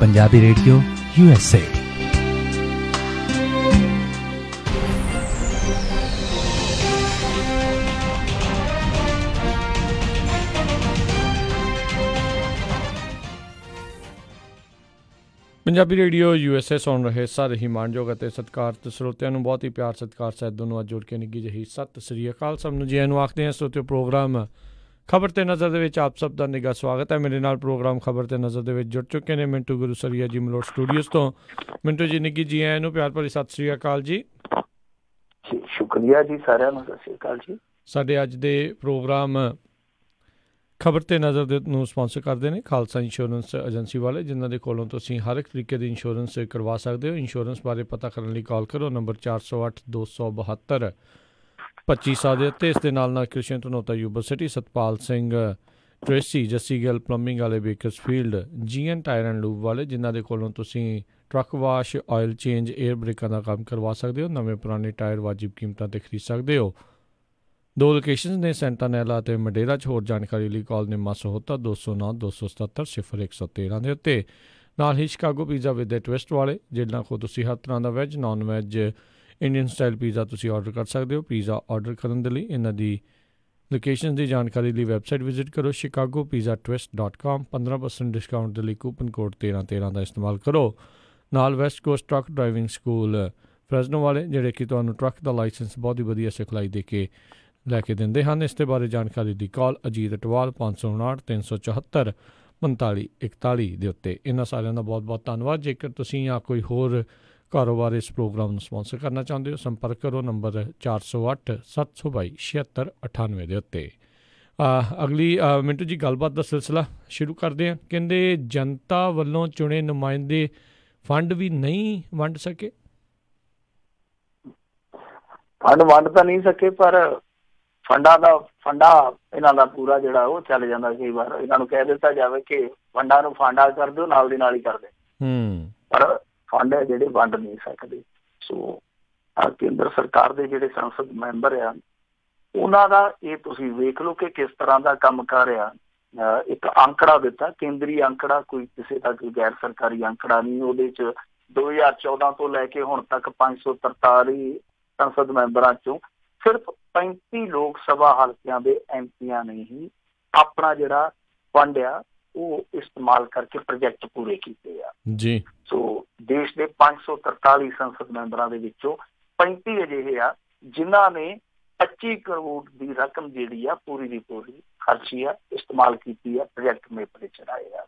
Punjabi radio U Punjabi radio U S A ਸੁਣ ਰਹੇ ਸਾਰੇ ਹੀ ਮਾਨਯੋਗ ਅਤੇ ਸਤਿਕਾਰਤ ਸਰੋਤਿਆਂ ਨੂੰ ਬਹੁਤ ਹੀ ਪਿਆਰ, ਸਤਿਕਾਰ ਸਹਿਤ ਦੋਨੋਂ ਅੱਜ ਜੁੜ ਕੇ ਨਿੱਗੀ ਜਹੀ ਸਤਿ ਸ੍ਰੀ ਅਕਾਲ ਸਭ ਨੂੰ। ਜੀ ਨੂੰ ਆਖਦੇ ਹਾਂ ਸਰੋਤਿਓ ਪ੍ਰੋਗਰਾਮ ਖਬਰ ਤੇ ਨਜ਼ਰ ਦੇ ਵਿੱਚ ਆਪ ਸਭ ਦਾ ਨਿੱਘਾ ਸਵਾਗਤ ਹੈ। ਮੇਰੇ ਨਾਲ ਪ੍ਰੋਗਰਾਮ ਖਬਰ ਤੇ ਨਜ਼ਰ ਦੇ ਵਿੱਚ ਜੁੜ ਚੁੱਕੇ ਨੇ ਮਿੰਟੂ ਗੁਰੂ ਸਰੀਆ ਜੀ ਮਲੋਟ ਸਟੂਡੀਓਜ਼ ਤੋਂ। ਮਿੰਟੂ ਜੀ ਨਿੱਗੀ ਜੀ ਆਇਆਂ ਨੂੰ ਪਿਆਰ ਭਰੀ ਸਤਿ ਸ੍ਰੀ ਅਕਾਲ ਜੀ। ਸ਼ੁਕਰੀਆ ਜੀ ਸਾਰਿਆਂ ਨੂੰ ਸਤਿ ਸ੍ਰੀ ਅਕਾਲ ਜੀ। ਸਾਡੇ ਅੱਜ ਦੇ ਪ੍ਰੋਗਰਾਮ ਖਬਰ ਤੇ ਨਜ਼ਰ ਦੇ ਨੂੰ ਸਪਾਂਸਰ ਕਰਦੇ ਨੇ ਖਾਲਸਾ ਇੰਸ਼ੋਰੈਂਸ ਏਜੰਸੀ ਵਾਲੇ ਜਿਨ੍ਹਾਂ ਦੇ ਕੋਲੋਂ ਤੁਸੀਂ ਹਰ ਇੱਕ ਤਰੀਕੇ ਦੀ ਇੰਸ਼ੋਰੈਂਸ ਕਰਵਾ ਸਕਦੇ ਹੋ। ਇੰਸ਼ੋਰੈਂਸ ਬਾਰੇ ਪਤਾ ਕਰਨ ਲਈ ਕਾਲ ਕਰੋ ਨੰਬਰ 408272 2500 ਦੇ ਉੱਤੇ ਇਸ ਦੇ ਨਾਲ ਨਾਲ Krishan Dhanota university, Satpal Singh Tracy, Jassi Gill plumbing ਵਾਲੇ Bakersfield GN tire and lube ਵਾਲੇ, ਜਿਨ੍ਹਾਂ ਦੇ ਕੋਲੋਂ ਤੁਸੀਂ truck wash, oil change air ਬ੍ਰੇਕਾਂ ਦਾ ਕੰਮ ਕਰਵਾ ਸਕਦੇ ਹੋ, ਨਵੇਂ ਪੁਰਾਣੇ ਟਾਇਰ ਵਾਜਿਬ ਕੀਮਤਾਂ ਤੇ ਖਰੀਦ ਸਕਦੇ ਹੋ। ਦੋ ਲੋਕੇਸ਼ਨਸ ਨੇ ਸੈਂਟਾਨੈਲਾ ਤੇ ਮਡੇਰਾ, 'ਚ ਹੋਰ ਜਾਣਕਾਰੀ ਲਈ ਕਾਲ ਨਿੰਮਾ ਸਹੋਤਾ 209 277 0113 ਦੇ ਉੱਤੇ। ਨਾਲ ਹੀ Chicago pizza with a twist ਵਾਲੇ ਜਿਨ੍ਹਾਂ ਕੋ ਤੁਸੀਂ ਹਰ ਤਰ੍ਹਾਂ ਦਾ veg, non veg Indian style pizza ਤੁਸੀਂ ਆਰਡਰ ਕਰ ਸਕਦੇ ਹੋ। ਪੀਜ਼ਾ ਆਰਡਰ ਕਰਨ ਦੇ ਲਈ ਇਹਨਾਂ ਦੀ ਲੋਕੇਸ਼ਨ ਦੀ ਜਾਣਕਾਰੀ ਲਈ ਵੈਬਸਾਈਟ ਵਿਜ਼ਿਟ ਕਰੋ। chicagopizzatwist.com 15% ਡਿਸਕਾਊਂਟ ਦੇ ਲਈ ਕੂਪਨ ਕੋਡ 1313 ਦਾ ਇਸਤੇਮਾਲ ਕਰੋ। ਨਾਲ west coast truck driving school Fresno ਵਾਲੇ, ਜਿਹੜੇ ਕਿ ਤੁਹਾਨੂੰ ਟਰੱਕ ਦਾ ਲਾਇਸੈਂਸ ਬਹੁਤ ਹੀ ਵਧੀਆ ਸਿਖਲਾਈ ਦੇ ਕੇ ਲੈ ਕੇ ਦਿੰਦੇ ਹਨ। ਇਸ ਦੇ ਬਾਰੇ ਜਾਣਕਾਰੀ ਦੀ ਕਾਲ ਅਜੀਤ ਅਟਵਾਲ 559 374 4541 ਦੇ ਉੱਤੇ। ਇਹਨਾਂ ਸਾਰਿਆਂ ਦਾ ਬਹੁਤ-ਬਹੁਤ ਧੰਨਵਾਦ। ਜੇਕਰ ਤੁਸੀਂ ਜਾਂ ਕੋਈ ਹੋਰ ਕਾਰੋਬਾਰ ਇਸ ਪ੍ਰੋਗਰਾਮ ਨੂੰ ਸਪਾਂਸਰ ਕਰਨਾ ਚਾਹੁੰਦੇ ਹੋ ਸੰਪਰਕ ਕਰੋ ਨੰਬਰ 408 722 7698 ਦੇ ਉੱਤੇ। ਅਗਲੀ ਮਿੰਟੂ ਜੀ ਗੱਲਬਾਤ ਦਾ ਸਿਲਸਿਲਾ ਸ਼ੁਰੂ ਕਰਦੇ ਹਾਂ। ਕਹਿੰਦੇ ਜਨਤਾ ਵੱਲੋਂ ਚੁਣੇ ਨੁਮਾਇੰਦੇ ਫੰਡ ਵੀ ਨਹੀਂ ਵੰਡ ਸਕੇ? ਫੰਡ ਵੰਡ ਤਾਂ ਨਹੀਂ ਸਕੇ ਪਰ ਫੰਡਾਂ ਦਾ ਫੰਡਾ ਇਹਨਾਂ ਦਾ ਪੂਰਾ ਜਿਹੜਾ ਉਹ ਚੱਲ ਜਾਂਦਾ ਕਈ ਵਾਰ। ਇਹਨਾਂ ਨੂੰ ਕਹਿ ਦਿੱਤਾ ਜਾਵੇ ਕਿ ਫੰਡਾਂ ਨੂੰ ਫੰਡਾ ਕਰ ਦਿਓ ਨਾਲ ਦੀ ਨਾਲ ਹੀ ਕਰ ਦੇ। ਹੂੰ। ਪਰ ਫੰਡ ਹੈ ਜਿਹੜੇ ਵੰਡ ਨਹੀਂ ਸਕਦੇ। ਸੋ ਆ ਕੇਂਦਰ ਸਰਕਾਰ ਦੇ ਜਿਹੜੇ ਸੰਸਦ ਮੈਂਬਰ ਆ, ਉਹਨਾਂ ਦਾ ਇਹ ਤੁਸੀਂ ਵੇਖ ਲਓ ਕਿ ਕਿਸ ਤਰ੍ਹਾਂ ਦਾ ਕੰਮ ਕਰ ਰਿਹਾ। ਇੱਕ ਅੰਕੜਾ ਦਿੱਤਾ, ਕੇਂਦਰੀ ਅੰਕੜਾ, ਕੋਈ ਕਿਸੇ ਦਾ ਕੋਈ ਗੈਰ ਸਰਕਾਰੀ ਅੰਕੜਾ ਨਹੀਂ, ਉਹਦੇ ਚ 2014 ਤੋਂ ਲੈ ਕੇ ਹੁਣ ਤੱਕ 543 ਸੰਸਦ ਮੈਂਬਰਾਂ ਚੋਂ ਸਿਰਫ 35 ਲੋਕ ਸਭਾ ਹਲਕਿਆਂ ਦੇ ਐਮਪੀਆਂ ਨੇ ਹੀ ਆਪਣਾ ਜਿਹੜਾ ਫੰਡ ਆ ਉਹ ਇਸਤੇਮਾਲ ਕਰਕੇ ਪ੍ਰੋਜੈਕਟ ਪੂਰੇ ਕੀਤੇ ਆ। ਜੀ। ਸੋ ਦੇਸ਼ ਦੇ 543 ਸੰਸਦ ਮੈਂਬਰਾਂ ਦੇ ਵਿੱਚੋਂ 35 ਅਜਿਹੇ ਆ ਜਿਨ੍ਹਾਂ ਨੇ 25 ਕਰੋੜ ਦੀ ਰਕਮ ਜਿਹੜੀ ਆ ਪੂਰੀ ਦੀ ਪੂਰੀ ਖਰਚੀ ਆ ਇਸਤੇਮਾਲ ਕੀਤੀ ਆ ਪ੍ਰੋਜੈਕਟ ਮੇਪਰ ਚੜਾਏ ਆ।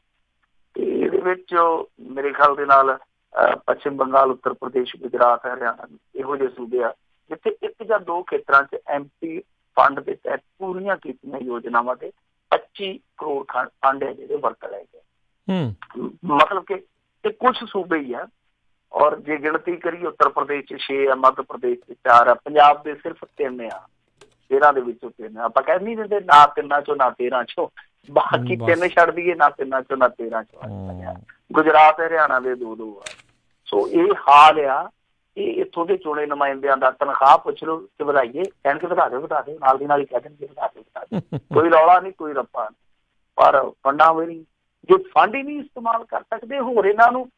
ਤੇ ਇਹਦੇ ਵਿੱਚ ਮੇਰੇ ਖਿਆਲ ਦੇ ਨਾਲ ਪੱਛਮ ਬੰਗਾਲ ਉੱਤਰ ਪ੍ਰਦੇਸ਼ ਗੁਜਰਾਤ ਹਰਿਆਣਾ ਇਹੋ ਜਿਹੇ ਸੂਬੇ ਆ ਜਿੱਥੇ ਇੱਕ ਜਾਂ ਦੋ ਖੇਤਰਾਂ 'ਚ ਐਮਪੀ ਫੰਡ ਦੇ ਤਹਿਤ ਪੂਰੀਆਂ ਕੀਤੀਆਂ ਯੋਜਨਾਵਾਂ ਦੇ 25 ਕਰੋੜ ਫੰਡ ਹੈ ਜਿਹੜੇ ਵਰਤ ਲਏ ਗਏ। ਹੂੰ। ਮਤਲਬ ਕਿ ਇਹ ਕੁਝ ਸੂਬੇ ਹੀ ਆ। ਔਰ ਜੇ ਗਿਣਤੀ ਕਰੀਏ ਉੱਤਰ ਪ੍ਰਦੇਸ਼ 'ਚ 6 ਆ ਮੱਧ ਪ੍ਰਦੇਸ਼ 'ਚ 4 ਆ ਪੰਜਾਬ ਦੇ ਸਿਰਫ 3 ਆ। 13 ਦੇ ਵਿੱਚੋਂ 3 ਆਪਾਂ ਕਹਿ ਨਹੀਂ ਦਿੰਦੇ ਨਾ ਤਿੰਨਾਂ 'ਚੋਂ ਨਾ 13 'ਚੋਂ। ਬਾਕੀ ਤਿੰਨ ਛੱਡ ਦਈਏ ਨਾ ਤਿੰਨਾਂ 'ਚੋਂ ਨਾ 13 'ਚੋਂ। ਗੁਜਰਾਤ ਹਰਿਆਣਾ ਦੇ ਦੋ ਦੋ ਆ। ਸੋ ਇਹ ਹਾਲ ਆ। ਇਹ ਇੱਥੋਂ ਦੇ ਚੁਣੇ ਨੁਮਾਇੰਦਿਆਂ ਦਾ ਤਨਖਾਹ ਪੁੱਛ ਲਓ ਕਿ ਵਧਾਈਏ। ਕਹਿਣ ਕਿ ਵਧਾ ਦਿਓ ਵਧਾ ਦਿਓ। ਨਾਲ ਦੀ ਨਾਲ ਹੀ ਕਹਿ ਦੇਣਗੇ ਵਧਾ ਦਿਓ। ਵਧਾ ਕੋਈ ਰੌਲਾ ਨਹੀਂ, ਕੋਈ ਰੱਪਾ ਪਰ ਫੰਡਾਂ ਵੀ ਨਹੀਂ। ਜੇ ਫੰਡ ਹੀ ਨਹੀਂ ਇਸਤੇਮਾਲ ਕਰ ਸਕਦੇ, ਹੋਰ ਇਹਨਾਂ ਨੂੰ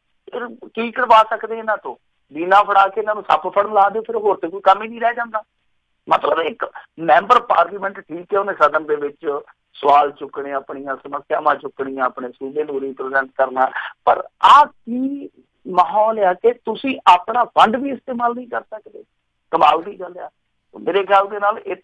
ਕੀ ਕਰਵਾ ਸਕਦੇ ਇਹਨਾਂ ਤੋਂ? ਬੀਨਾ ਫੜਾ ਕੇ ਇਹਨਾਂ ਨੂੰ ਸੱਪ ਫੜਨ ਲਾ ਦਿਓ, ਫਿਰ ਹੋਰ ਤੇ ਕੋਈ ਕੰਮ ਹੀ ਨਹੀਂ ਰਹਿ ਜਾਂਦਾ। ਮਤਲਬ ਇੱਕ ਮੈਂਬਰ ਪਾਰਲੀਮੈਂਟ ਠੀਕ ਹੈ, ਉਹਨੇ ਸਦਨ ਦੇ ਵਿੱਚ ਸਵਾਲ ਚੁੱਕਣੇ, ਆਪਣੀਆਂ ਸਮੱਸਿਆਵਾਂ ਚੁੱਕਣੀਆਂ, ਆਪਣੇ ਸੂਬੇ ਨੂੰ ਰਿਪਰੈਜ਼ੈਂਟ ਕਰਨਾ। ਪਰ ਆ ਕੀ ਮਾਹੌਲ ਆ ਕਿ ਤੁਸੀਂ ਆਪਣਾ ਫੰਡ ਵੀ ਇਸਤੇਮਾਲ ਨਹੀਂ ਕਰ ਸਕਦੇ? ਕਮਾਲ ਦੀ ਗੱਲ ਆ ਮੇਰੇ ਖਿਆਲ ਦੇ ਨਾਲ ਇਹ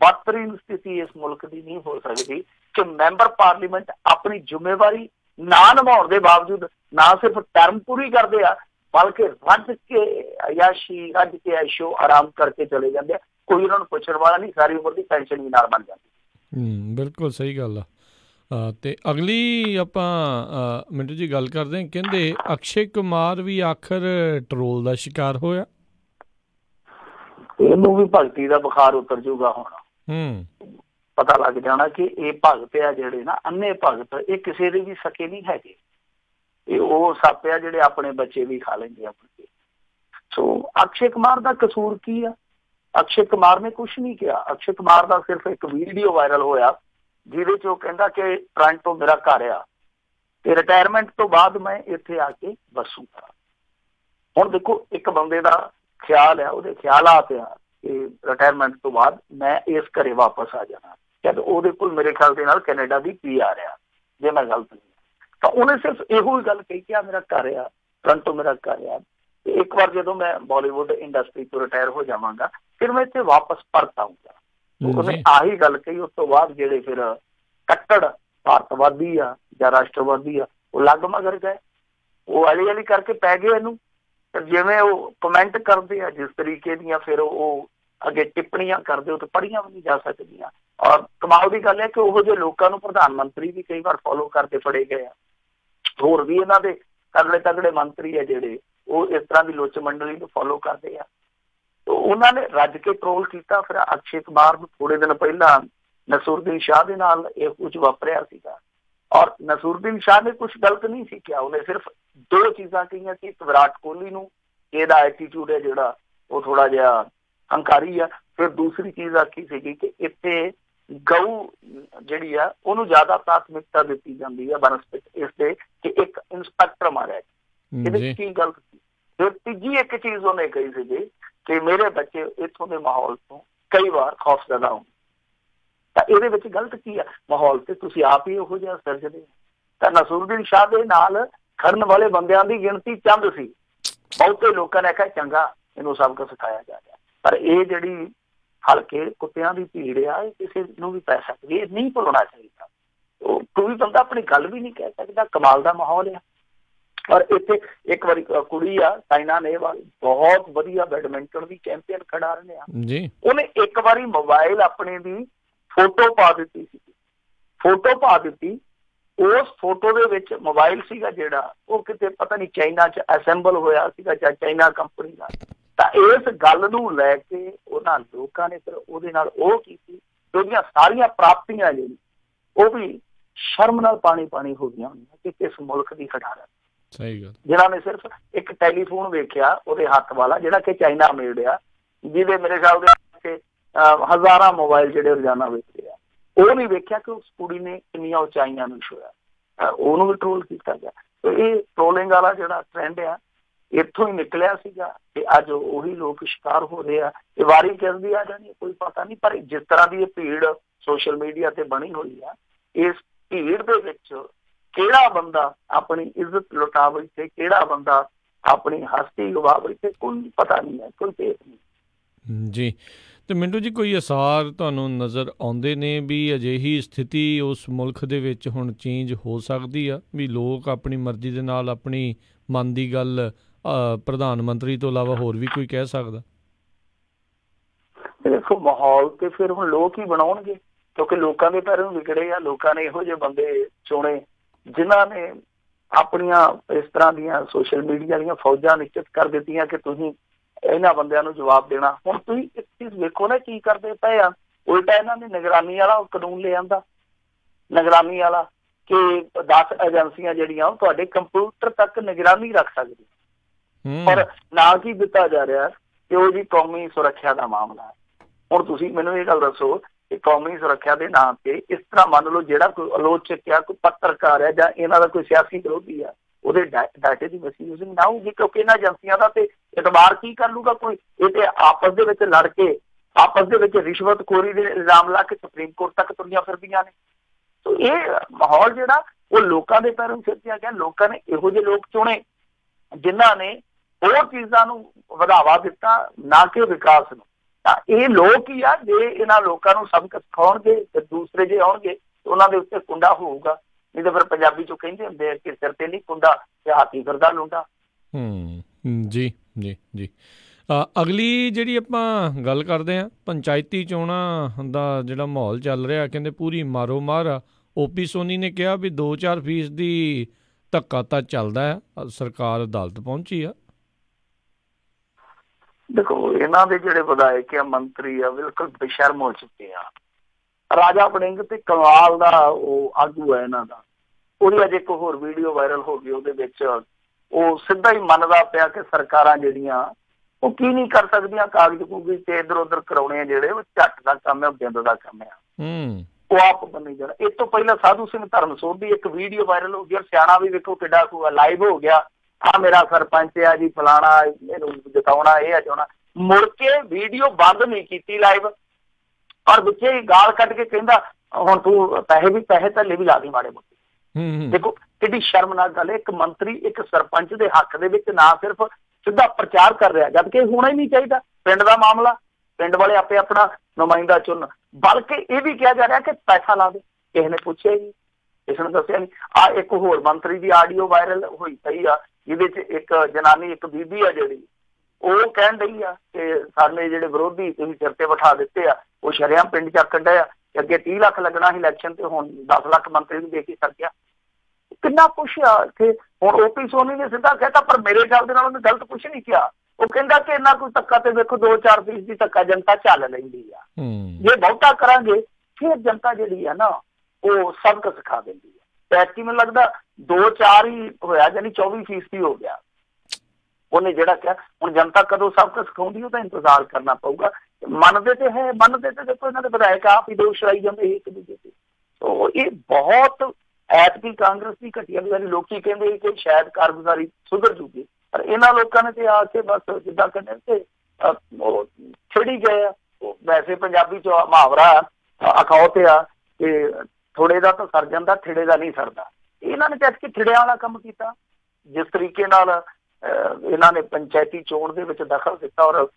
ਬਦਤਰੀਨ ਸਥਿਤੀ ਇਸ ਮੁਲਕ ਦੀ ਨਹੀਂ ਹੋ ਸਕਦੀ ਕਿ ਮੈਂਬਰ ਪਾਰਲੀਮੈਂਟ ਆਪਣੀ ਜ਼ਿੰਮੇਵਾਰੀ ਨਾ ਨਿਭਾਉਣ ਦੇ ਬਾਵਜੂਦ ਨਾ ਸਿਰਫ ਟਰਮ ਪੂਰੀ ਕਰਦੇ ਆ ਬਲਕਿ ਰੱਜ ਕੇ ਅਯਾਸ਼ੀ ਰੱਜ ਕੇ ਐਸ਼ੋ ਆਰਾਮ ਕਰਕੇ ਚਲੇ ਜਾਂਦੇ ਆ। ਕੋਈ ਉਹਨਾਂ ਨੂੰ ਪੁੱਛਣ ਵਾਲਾ ਨਹੀਂ ਸਾਰੀ ਉਮਰ ਦੀ ਪੈਨਸ਼ਨ ਵੀ ਨਾਲ ਬਣ ਜਾਂਦੀ। ਹੂੰ ਬਿਲਕੁਲ ਸਹੀ ਗੱਲ ਆ। ਤੇ ਅਗਲੀ ਆਪਾਂ ਮਿੰਟੂ ਜੀ ਗੱਲ ਕਰਦੇ ਹਾਂ। ਕਹਿੰਦੇ ਅਕਸ਼ੇ ਕੁਮਾਰ ਵੀ ਆਖਰ ਟਰੋਲ ਦਾ ਸ਼ਿਕਾਰ ਹੋਇਆ? ਇਹਨੂੰ ਵੀ ਭਗਤੀ ਦਾ ਬੁਖਾਰ ਉਤਰ ਜਾਊਗਾ ਹੁਣ। ਹੂੰ। ਪਤਾ ਲੱਗ ਜਾਣਾ ਕਿ ਇਹ ਭਗਤ ਆ ਜਿਹੜੇ ਨਾ, ਅੰਨੇ ਭਗਤ, ਇਹ ਕਿਸੇ ਦੇ ਵੀ ਸਕੇ ਨਹੀਂ ਹੈਗੇ। ਇਹ ਉਹ ਸੱਪ ਆ ਜਿਹੜੇ ਆਪਣੇ ਬੱਚੇ ਵੀ ਖਾ ਲੈਂਦੇ ਆਪਣੇ ਸੋ ਅਕਸ਼ੇ ਕੁਮਾਰ ਦਾ ਕਸੂਰ ਕੀ ਆ? ਅਕਸ਼ੇ ਕੁਮਾਰ ਨੇ ਕੁਝ ਨਹੀਂ ਕਿਹਾ। ਅਕਸ਼ੇ ਕੁਮਾਰ ਦਾ ਸਿਰਫ ਇੱਕ ਵੀਡੀਓ ਵਾਇਰਲ ਹੋਇਆ, ਜਿਹਦੇ ਚ ਉਹ ਕਹਿੰਦਾ ਕਿ ਟ੍ਰਾਂਟੋ ਮੇਰਾ ਘਰ ਆ ਤੇ ਰਿਟਾਇਰਮੈਂਟ ਤੋਂ ਬਾਅਦ ਮੈਂ ਇੱਥੇ ਆ ਕੇ ਬਸੂਗਾ ਹੁਣ ਦੇਖੋ, ਇੱਕ ਬੰਦੇ ਦਾ ਖਿਆਲ ਆ, ਉਹਦੇ ਖਿਆਲਾਤ ਆ। ਰਿਟਾਇਰਮੈਂਟ ਤੋਂ ਬਾਅਦ ਮੈਂ ਇਸ ਘਰੇ ਵਾਪਸ ਆ ਜਾਣਾ। ਜਦ ਉਹਦੇ ਕੋਲ ਮੇਰੇ ਖਿਆਲ ਦੇ ਨਾਲ ਕੈਨੇਡਾ ਦੀ ਪੀ ਆ ਰਿਹਾ ਜੇ ਮੈਂ ਗਲਤ ਨਹੀਂ ਤਾਂ ਉਹਨੇ ਸਿਰਫ ਇਹੋ ਹੀ ਗੱਲ ਕਹੀ ਕਿ ਆ ਮੇਰਾ ਘਰ ਆ ਟੋਰਾਂਟੋ ਮੇਰਾ ਘਰ ਆ। ਇੱਕ ਵਾਰ ਜਦੋਂ ਮੈਂ ਬਾਲੀਵੁੱਡ ਇੰਡਸਟਰੀ ਤੋਂ ਰਿਟਾਇਰ ਹੋ ਜਾਵਾਂਗਾ ਫਿਰ ਮੈਂ ਇੱਥੇ ਵਾਪਸ ਪਰਤ ਆਉਂਗਾ ਉਹਨੇ ਆਹੀ ਗੱਲ ਕਹੀ ਉਸ ਤੋਂ ਬਾਅਦ ਜਿਹੜੇ ਫਿਰ ਕੱਟੜ ਭਾਰਤਵਾਦੀ ਆ ਜਾਂ ਰਾਸ਼ਟਰਵਾਦੀ ਆ ਉਹ ਲੱਗ ਮਗਰ ਗਏ। ਉਹ ਅਲੀ ਅਲੀ ਕਰਕੇ ਪੈ ਗਏ ਇਹਨੂੰ। ਜਿਵੇਂ ਉਹ ਕਮੈਂਟ ਕਰਦੇ ਆ ਜਿਸ ਤਰੀਕੇ ਦੀਆਂ ਫਿਰ ਉਹ ਅੱਗੇ ਟਿੱਪਣੀਆਂ ਕਰਦੇ ਹੋ ਤੇ ਪੜੀਆਂ ਵੀ ਨਹੀਂ ਜਾ ਸਕਦੀਆਂ। ਔਰ ਕਮਾਲ ਦੀ ਗੱਲ ਹੈ ਕਿ ਉਹ ਜਿਹੇ ਲੋਕਾਂ ਨੂੰ ਪ੍ਰਧਾਨ ਮੰਤਰੀ ਵੀ ਕਈ ਵਾਰ ਫੋਲੋ ਕਰਦੇ ਫੜੇ ਗਏ ਆ। ਹੋਰ ਵੀ ਇਹਨਾਂ ਦੇ ਤਗੜੇ ਤਗੜੇ ਮੰਤਰੀ ਆ ਜਿਹੜੇ, ਉਹ ਇਸ ਤਰ੍ਹਾਂ ਦੀ ਲੋਚ ਮੰਡਲੀ ਨੂੰ ਫੋਲੋ ਕਰਦੇ ਆ। ਤੋ ਉਹਨਾਂ ਨੇ ਰੱਜ ਕੇ ਟ੍ਰੋਲ ਕੀਤਾ, ਫਿਰ ਅਕਸ਼ੇ ਕੁਮਾਰ ਨੂੰ ਥੋੜੇ ਦਿਨ ਪਹਿਲਾਂ ਨਸਰੁੱਦੀਨ ਸ਼ਾਹ ਦੇ ਨਾਲ ਇਹ ਕੁਝ ਵਾਪਰਿਆ ਸੀਗਾ। ਔਰ ਨਸਰੁੱਦੀਨ ਸ਼ਾਹ ਨੇ ਕੁਝ ਗਲਤ ਨਹੀਂ ਸੀ ਕਿਹਾ ਉਹਨੇ ਸਿਰਫ ਦੋ ਚੀਜ਼ਾਂ ਕਹੀਆਂ ਕਿ ਵਿਰਾਟ ਕੋਹਲੀ ਨੂੰ, ਇਹਦਾ ਐਟੀਟਿਊਡ ਹੈ ਜਿਹੜਾ, ਉਹ ਥੋੜਾ ਜਿਹਾ ਹੰਕਾਰੀ ਆ। ਫਿਰ ਦੂਸਰੀ ਚੀਜ਼ ਆਖੀ ਸੀਗੀ ਕਿ ਇੱਥੇ ਗਊ ਜਿਹੜੀ ਆ ਉਹਨੂੰ ਜ਼ਿਆਦਾ ਪ੍ਰਾਥਮਿਕਤਾ ਦਿੱਤੀ ਜਾਂਦੀ ਆ ਬਨਸਪਤ ਇਸ ਦੇ ਕਿ ਇੱਕ ਇਨਸਪੈਕਟਰ ਮਾਰਿਆ ਇਹਦੇ ਕੀ ਗਲਤ ਸੀ? ਫਿਰ ਤੀਜੀ ਇੱਕ ਚੀਜ਼ ਉਹਨੇ ਕਹੀ ਸੀਗੀ ਕਿ ਮੇਰੇ ਬੱਚੇ ਇੱਥੋਂ ਦੇ ਮਾਹੌਲ ਤੋਂ ਕਈ ਵਾਰ ਖੌਫਜ਼ਦਾ ਹੋਣ ਤਾਂ ਇਹਦੇ ਵਿੱਚ ਗਲਤ ਕੀ ਆ? ਮਾਹੌਲ ਤੇ ਤੁਸੀਂ ਆਪ ਹੀ ਉਹੋ ਜਿਹਾ ਸਿਰਜਦੇ। ਤਾਂ ਨਸਰੁੱਦੀਨ ਸ਼ਾਹ ਦੇ ਨਾਲ ਖੜਨ ਵਾਲੇ ਬੰਦਿਆਂ ਦੀ ਗਿਣਤੀ ਚੰਦ ਸੀ। ਬਹੁਤੇ ਲੋਕਾਂ ਨੇ ਕਿਹਾ ਚੰਗਾ ਇਹਨੂੰ ਸਬਕ ਸਿਖਾਇਆ ਜਾ ਰਿਹਾ ਪਰ ਇਹ ਜਿਹੜੀ ਹਲਕੇ ਕੁੱਤਿਆਂ ਦੀ ਭੀੜ ਆ ਇਹ ਕਿਸੇ ਨੂੰ ਵੀ ਪੈ ਸਕਦੀ ਹੈ ਨਹੀਂ ਭੁੱਲਣਾ ਚਾਹੀਦਾ। ਉਹ ਕੋਈ ਬੰਦਾ ਆਪਣੀ ਗੱਲ ਵੀ ਨਹੀਂ ਕਹਿ ਸਕਦਾ ਕਮਾਲ ਦਾ ਮਾਹੌਲ ਆ। ਔਰ ਇੱਥੇ ਇੱਕ ਵਾਰੀ ਕੁੜੀ ਆ ਸਾਈਨਾ ਨੇਹਵਾਲ ਬਹੁਤ ਵਧੀਆ ਬੈਡਮਿੰਟਨ ਦੀ ਚੈਂਪੀਅਨ ਖਿਡਾਰਨ ਆ। ਜੀ। ਉਹਨੇ ਇੱਕ ਵਾਰੀ ਮੋਬਾਈਲ ਆਪਣੇ ਦੀ ਫੋਟੋ ਪਾ ਦਿੱਤੀ ਸੀ। ਫੋਟੋ ਪਾ ਦਿੱਤੀ ਉਸ ਫੋਟੋ ਦੇ ਵਿੱਚ ਮੋਬਾਈਲ ਸੀਗਾ ਜਿਹੜਾ ਉਹ ਕਿਤੇ ਪਤਾ ਨਹੀਂ ਚਾਈਨਾ 'ਚ ਅਸੈਂਬਲ ਹੋਇਆ ਸੀਗਾ ਜਾਂ ਚਾਈਨਾ ਕੰਪਨੀ ਦਾ। ਤਾਂ ਇਸ ਗੱਲ ਨੂੰ ਲੈ ਕੇ ਉਹਨਾਂ ਲੋਕਾਂ ਨੇ ਫਿਰ ਉਹਦੇ ਨਾਲ ਉਹ ਕੀਤੀ ਉਹਦੀਆਂ ਸਾਰੀਆਂ ਪ੍ਰਾਪਤੀਆਂ ਜਿਹੜੀ ਉਹ ਵੀ ਸ਼ਰਮ ਨਾਲ ਪਾਣੀ ਪਾਣੀ ਹੋ ਗਈਆਂ ਕਿ ਕਿਸ ਮੁਲਕ ਦੀ ਖਿਡਾਰਨ ਸਹੀ ਗੱਲ। ਜਿਨ੍ਹਾਂ ਨੇ ਸਿਰਫ ਇੱਕ ਟੈਲੀਫੋਨ ਵੇਖਿਆ ਉਹਦੇ ਹੱਥ ਵਾਲਾ ਜਿਹੜਾ ਕਿ ਚਾਈਨਾ ਮੇਡ ਆ ਜਿਹਦੇ ਮੇਰੇ ਖਿਆਲ ਦੇ ਵਿੱਚ ਹਜ਼ਾਰਾਂ ਮੋਬਾਈਲ ਜਿਹੜੇ ਰੋਜ਼ਾਨਾ ਵੇਚਦੇ ਆ। ਉਹ ਨਹੀਂ ਵੇਖਿਆ ਕਿ ਉਸ ਕੁੜੀ ਨੇ ਕਿੰਨੀਆਂ ਉਚਾਈਆਂ ਨੂੰ ਛੋਇਆ ਉਹਨੂੰ ਵੀ ਟ੍ਰੋਲ ਕੀਤਾ ਗਿਆ। ਤੇ ਇਹ ਟ੍ਰੋਲਿੰਗ ਵਾਲਾ ਜਿਹੜਾ ਟ੍ਰੈਂਡ ਆ ਇੱਥੋਂ ਹੀ ਨਿਕਲਿਆ ਸੀਗਾ ਤੇ ਅੱਜ ਉਹੀ ਲੋਕ ਸ਼ਿਕਾਰ ਹੋ ਰਹੇ ਆ। ਇਹ ਵਾਰੀ ਕਿਸਦੀ ਆ ਜਾਣੀ ਕੋਈ ਪਤਾ ਨਹੀਂ, ਪਰ ਜਿਸ ਤਰ੍ਹਾਂ ਦੀ ਇਹ ਭੀੜ ਸੋਸ਼ਲ ਮੀਡੀਆ ਤੇ ਬਣੀ ਹੋਈ ਆ, ਇਸ ਭੀੜ ਦੇ ਵਿੱਚ ਕਿਹੜਾ ਬੰਦਾ ਆਪਣੀ ਇੱਜ਼ਤ ਲੁਟਾ ਬੈਠੇ ਕਿਹੜਾ ਬੰਦਾ ਆਪਣੀ ਹਸਤੀ ਗਵਾ ਬੈਠੇ ਕੋਈ ਪਤਾ ਨਹੀਂ ਹੈ, ਕੋਈ ਭੇਤ ਨਹੀਂ। ਜੀ। ਤੇ ਮਿੰਟੂ ਜੀ, ਕੋਈ ਅਸਾਰ ਤੁਹਾਨੂੰ ਨਜ਼ਰ ਆਉਂਦੇ ਨੇ ਵੀ ਅਜਿਹੀ ਸਥਿਤੀ ਉਸ ਮੁਲਕ ਦੇ ਵਿੱਚ ਹੁਣ ਚੇਂਜ ਹੋ ਸਕਦੀ ਆ? ਵੀ ਲੋਕ ਆਪਣੀ ਮਰਜ਼ੀ ਦੇ ਨਾਲ ਆਪਣੀ ਮਨ ਦੀ ਗੱਲ ਪ੍ਰਧਾਨ ਮੰਤਰੀ ਤੋਂ ਇਲਾਵਾ ਹੋਰ ਵੀ ਕੋਈ ਕਹਿ ਸਕਦਾ? ਦੇਖੋ, ਮਾਹੌਲ ਤੇ ਫਿਰ ਹੁਣ ਲੋਕ ਹੀ ਬਣਾਉਣਗੇ, ਕਿਉਂਕਿ ਲੋਕਾਂ ਦੇ ਪੈਰੋਂ ਵਿਗੜੇ ਆ, ਲੋਕਾਂ ਨੇ ਇਹੋ ਜਿਹੇ ਬੰਦੇ ਚੁਣੇ, ਜਿਨ੍ਹਾਂ ਨੇ ਆਪਣੀਆਂ ਇਸ ਤਰ੍ਹਾਂ ਦੀਆਂ ਸੋਸ਼ਲ ਮੀਡੀਆ ਦੀਆਂ ਫੌਜਾਂ ਨਿਸ਼ਚਿਤ ਕਰ ਦਿੱਤੀਆਂ ਕਿ ਤੁਸੀਂ ਇਹਨਾਂ ਬੰਦਿਆਂ ਨੂੰ ਜਵਾਬ ਦੇਣਾ। ਹੁਣ ਤੁਸੀਂ ਇੱਕ ਚੀਜ਼ ਵੇਖੋ ਨਾ ਕੀ ਕਰਦੇ ਪਏ ਆ। ਉਲਟਾ ਇਹਨਾਂ ਨੇ ਨਿਗਰਾਨੀ ਵਾਲਾ ਕਾਨੂੰਨ ਲੈ ਆਂਦਾ। ਨਿਗਰਾਨੀ ਵਾਲਾ ਕਿ 10 ਏਜੰਸੀਆਂ ਜਿਹੜੀਆਂ ਉਹ ਤੁਹਾਡੇ ਕੰਪਿਊਟਰ ਤੱਕ ਨਿਗਰਾਨੀ ਰੱਖ ਸਕਦੀਆਂ। ਪਰ ਨਾ ਕੀ ਦਿੱਤਾ ਜਾ ਰਿਹਾ, ਕਿ ਉਹ ਜੀ ਕੌਮੀ ਸੁਰੱਖਿਆ ਦਾ ਮਾਮਲਾ ਹੈ। ਹੁਣ ਤੁਸੀਂ ਮੈਨੂੰ ਇਹ ਗੱਲ ਦੱਸੋ ਕਿ ਕੌਮੀ ਸੁਰੱਖਿਆ ਦੇ ਨਾਂ ਤੇ ਇਸ ਤਰ੍ਹਾਂ ਮੰਨ ਲਓ ਜਿਹੜਾ ਕੋਈ ਆਲੋਚਕ ਆ, ਕੋਈ ਪੱਤਰਕਾਰ ਹੈ ਜਾਂ ਇਹਨਾਂ ਦਾ ਕੋਈ ਸਿਆਸੀ ਵਿਰੋਧੀ ਆ, ਉਹਦੇ ਡਾਟੇ ਦੀ ਮਿਸਯੂਜ਼ਿੰਗ ਨਾ ਹੋਊਗੀ ਕਿਉਂਕਿ ਇਹਨਾਂ ਏਜੰਸੀਆਂ ਦਾ ਤੇ ਇਤਬਾਰ ਕੀ ਕਰ ਲੂਗਾ ਕੋਈ? ਇਹ ਤੇ ਆਪਸ ਦੇ ਵਿੱਚ ਲੜ ਕੇ, ਆਪਸ ਦੇ ਵਿੱਚ ਰਿਸ਼ਵਤਖੋਰੀ ਦੇ ਇਲਜ਼ਾਮ ਲਾ ਕੇ ਸੁਪਰੀਮ ਕੋਰਟ ਤੱਕ ਤੁਰੀਆਂ ਫਿਰਦੀਆਂ ਨੇ। ਸੋ ਇਹ ਮਾਹੌਲ ਜਿਹੜਾ, ਉਹ ਲੋਕਾਂ ਦੇ ਪੈਰੋਂ ਸਿੱਟਿਆ ਗਿਆ। ਲੋਕਾਂ ਨੇ ਇਹੋ ਜਿਹੇ ਲੋਕ ਚੁਣੇ, ਜਿਨ੍ਹਾਂ ਨੇ ਹੋਰ ਚੀਜ਼ਾਂ ਨੂੰ ਵਧਾਵਾ ਦਿੱਤਾ, ਨਾ ਕਿ ਵਿਕਾਸ ਨੂੰ। ਤਾਂ ਇਹ ਲੋਕ ਹੀ ਆ, ਜੇ ਇਹਨਾਂ ਲੋਕਾਂ ਨੂੰ ਸਬਕ ਸਿਖਾਉਣਗੇ ਤੇ ਦੂਸਰੇ ਜੇ ਆਉਣਗੇ ਉਹਨਾਂ ਦੇ ਉੱਤੇ ਕੁੰਡਾ ਹੋਊਗਾ। ਨਹੀਂ ਤਾਂ ਫਿਰ ਪੰਜਾਬੀ ਚੋਂ ਕਹਿੰਦੇ ਹੁੰਦੇ ਆ ਕਿ ਸਿਰ ਤੇ ਨਹੀਂ ਕੁੰਡਾ, ਤੇ ਹਾਥੀ ਫਿਰਦਾ ਲੁੰਡਾ। ਹੂੰ, ਜੀ ਜੀ ਜੀ। ਅਗਲੀ ਜਿਹੜੀ ਆਪਾਂ ਗੱਲ ਕਰਦੇ ਆ, ਪੰਚਾਇਤੀ ਚੋਣਾਂ ਦਾ ਜਿਹੜਾ ਮਾਹੌਲ ਚੱਲ ਰਿਹਾ, ਕਹਿੰਦੇ ਪੂਰੀ ਮਾਰੋ ਮਾਰ ਓਪੀ ਸੋਨੀ ਨੇ ਕਿਹਾ ਵੀ 2-4 ਫੀਸਦੀ ਧੱਕਾ ਤਾਂ ਚੱਲਦਾ ਹੈ ਸਰਕਾਰ ਅਦਾਲਤ ਪਹੁੰਚੀ ਆ। ਦੇਖੋ ਇਹਨਾਂ ਦੇ ਜਿਹੜੇ ਵਿਧਾਇਕ ਆ ਮੰਤਰੀ ਆ ਬਿਲਕੁਲ ਬੇਸ਼ਰਮ ਹੋ ਚੁੱਕੇ ਆ। ਰਾਜਾ ਵੜਿੰਗ ਤੇ ਕਮਾਲ ਦਾ ਉਹ ਆਗੂ ਹੈ ਇਹਨਾਂ ਦਾ। ਉਹਦੀ ਅਜੇ ਇੱਕ ਹੋਰ ਵੀਡੀਓ ਵਾਇਰਲ ਹੋ ਗਈ ਉਹਦੇ ਵਿੱਚ ਉਹ ਸਿੱਧਾ ਹੀ ਮੰਨਦਾ ਪਿਆ ਕਿ ਸਰਕਾਰਾਂ ਜਿਹੜੀਆਂ ਉਹ ਕੀ ਨਹੀਂ ਕਰ ਸਕਦੀਆਂ ਕਾਗਜ਼ ਕੂਗਜ਼ ਤੇ ਇਧਰ ਉਧਰ ਕਰਾਉਣੇ ਆ ਜਿਹੜੇ ਉਹ ਝੱਟ ਦਾ ਕੰਮ ਹੈ ਬਿੰਦ ਦਾ ਕੰਮ ਹੈ ਹੂੰ। ਉਹ ਆਪ ਬੰਨੀ ਜਾਣਾ। ਇਸ ਤੋਂ ਪਹਿਲਾਂ ਸਾਧੂ ਸਿੰਘ ਧਰਮਸੋਤ ਦੀ ਇੱਕ ਵੀਡੀਓ ਵਾਇਰਲ ਹੋ ਗਈ ਔਰ ਸਿਆਣਾ ਵੀ ਵੇਖੋ ਕਿੱਡਾ ਕੋ ਲਾਈਵ ਹੋ ਗਿਆ। ਆ ਮੇਰਾ ਸਰਪੰਚ ਆ ਜੀ ਫਲਾਣਾ ਇਹਨੂੰ ਜਿਤਾਉਣਾ ਇਹ ਆ ਚਾਉਣਾ ਮੁੜ ਕੇ ਵੀਡੀਓ ਬੰਦ ਨਹੀਂ ਕੀਤੀ ਲਾਈਵ ਔਰ ਵਿੱਚੇ ਹੀ ਗਾਲ ਕੱਢ ਕੇ ਕਹਿੰਦਾ ਹੁਣ ਤੂੰ ਪੈਸੇ ਵੀ ਪੈਸੇ ਥੱਲੇ ਵੀ ਲਾ ਦੀ ਮਾੜੇ ਮੋਟੇ। ਹੂੰ ਦੇਖੋ ਕਿੰਨੀ ਸ਼ਰਮਨਾਕ ਗੱਲ ਹੈ ਇੱਕ ਮੰਤਰੀ ਇੱਕ ਸਰਪੰਚ ਦੇ ਹੱਕ ਦੇ ਵਿੱਚ ਨਾ ਸਿਰਫ ਸਿੱਧਾ ਪ੍ਰਚਾਰ ਕਰ ਰਿਹਾ ਜਦ ਕਿ ਹੋਣਾ ਹੀ ਨਹੀਂ ਚਾਹੀਦਾ ਪਿੰਡ ਦਾ ਮਾਮਲਾ ਪਿੰਡ ਵਾਲੇ ਆਪੇ ਆਪਣਾ ਨੁਮਾਇੰਦਾ ਚੁਣ ਬਲਕਿ ਇਹ ਵੀ ਕਿਹਾ ਜਾ ਰਿਹਾ ਕਿ ਪੈਸਾ ਲਾ ਦੇ ਕਿਸੇ ਨੇ ਪੁੱਛਿਆ ਹੀ ਇਸ ਨੇ ਦੱਸਿਆ ਨਹੀਂ। ਆ ਇੱਕ ਹੋਰ ਮੰਤਰੀ ਦੀ ਆਡੀਓ ਵਾਇਰਲ ਹੋਈ ਪਈ ਆ ਜਿਹਦੇ ਵਿੱਚ ਇੱਕ ਜਨਾਨੀ ਇੱਕ ਬੀਬੀ ਆ ਜਿਹੜੀ ਉਹ ਕਹਿਣ ਰਹੀ ਆ ਕਿ ਸਾਡੇ ਜਿਹੜੇ ਵਿਰੋਧੀ ਤੁਸੀਂ ਸਿਰ ਤੇ ਬਿਠਾ ਦਿੱਤੇ ਆ ਉਹ ਸ਼ਰਿਆਮ ਪਿੰਡ ਚ ਕੱਢਿਆ ਆ ਕਿ ਅੱਗੇ 30 ਲੱਖ ਲੱਗਣਾ ਸੀ ਇਲੈਕਸ਼ਨ ਤੇ ਹੁਣ 10 ਲੱਖ ਮੰਤਰੀ ਨੂੰ ਦੇ ਕੇ ਸਕਿਆ ਕਿੰਨਾ ਕੁਛ ਆ ਇੱਥੇ? ਹੁਣ ਓਪੀ ਸੋਨੀ ਨੇ ਸਿੱਧਾ ਕਹਿਤਾ ਪਰ ਮੇਰੇ ਖਿਆਲ ਦੇ ਨਾਲ ਉਹਨੇ ਗਲਤ ਕੁਛ ਨਹੀਂ ਕਿਹਾ। ਉਹ ਕਹਿੰਦਾ ਕਿ ਇੰਨਾ ਕੋਈ ਧੱਕਾ ਤੇ ਵੇਖੋ 2-4 ਫੀਸ ਦੀ ਧੱਕਾ ਜਨਤਾ ਚੱਲ ਲੈਂਦੀ ਆ। ਜੇ ਬਹੁਤਾ ਕਰਾਂਗੇ ਫਿਰ ਜਨਤਾ ਜਿਹੜੀ ਆ ਨਾ ਉਹ ਸਬਕ ਸਿਖਾ ਦਿੰਦੀ ਹੈ ਟੈਕਸੀ ਮੈਨੂੰ ਲੱਗਦਾ 2-4 ਹੀ ਹੋਇਆ ਯਾਨੀ 24 ਫੀਸਦੀ ਹੋ ਗਿਆ। ਉਹਨੇ ਜਿਹੜਾ ਕਿਹਾ ਹੁਣ ਜਨਤਾ ਕਦੋਂ ਸਬਕ ਸਿਖਾਉਂਦੀ ਉਹ ਇੰਤਜ਼ਾਰ ਕਰਨਾ ਪਊਗਾ। ਮੰਨਦੇ ਤੇ ਹੈ ਮੰਨਦੇ ਤੇ ਦੇਖੋ ਇਹਨਾਂ ਦੇ ਵਿਧਾਇਕ ਆਪ ਹੀ ਦੋਸ਼ ਲਾਈ ਜਾਂਦੇ ਇੱਕ ਦੂਜੇ ਤੇ। ਸੋ ਇਹ ਬਹੁਤ ਐਤਕੀ ਕਾਂਗਰਸ ਦੀ ਘਟੀਆ ਗੁਜ਼ਾਰੀ ਲੋਕੀ ਕਹਿੰਦੇ ਕਿ ਸ਼ਾਇਦ ਕਾਰਗੁਜ਼ਾਰੀ ਸੁਧਰ ਜੂਗੀ। ਪਰ ਇਹਨਾਂ ਲੋਕਾਂ ਨੇ ਤੇ ਆ ਕੇ ਬਸ ਜਿੱਦਾਂ ਕਹਿੰਦੇ ਤੇ ਅਹ, ਉਹ ਛਿੜੀ ਗਏ ਆ। ਉਹ ਵੈਸੇ ਪੰਜਾਬੀ ਚ ਮੁਹਾਵਰਾ ਅਖਾਉ ਆ ਕਿ ਥੋੜੇ ਦਾ ਤਾਂ ਸਰ ਜਾਂਦਾ, ਥਿੜੇ ਦਾ ਨਹੀਂ ਸਰਦਾ। ਇਹਨਾਂ ਨੇ ਤੇ ਕਿ ਥਿੜਿਆਂ ਵਾਲਾ ਕੰਮ ਕੀਤਾ। ਜਿਸ ਤਰੀਕੇ ਨਾਲ ਇਹਨਾਂ ਨੇ ਪੰਚਾਇਤੀ ਚੋਣ ਦੇ ਵਿੱਚ ਦਖਲ ਦਿੱਤਾ ਔਰ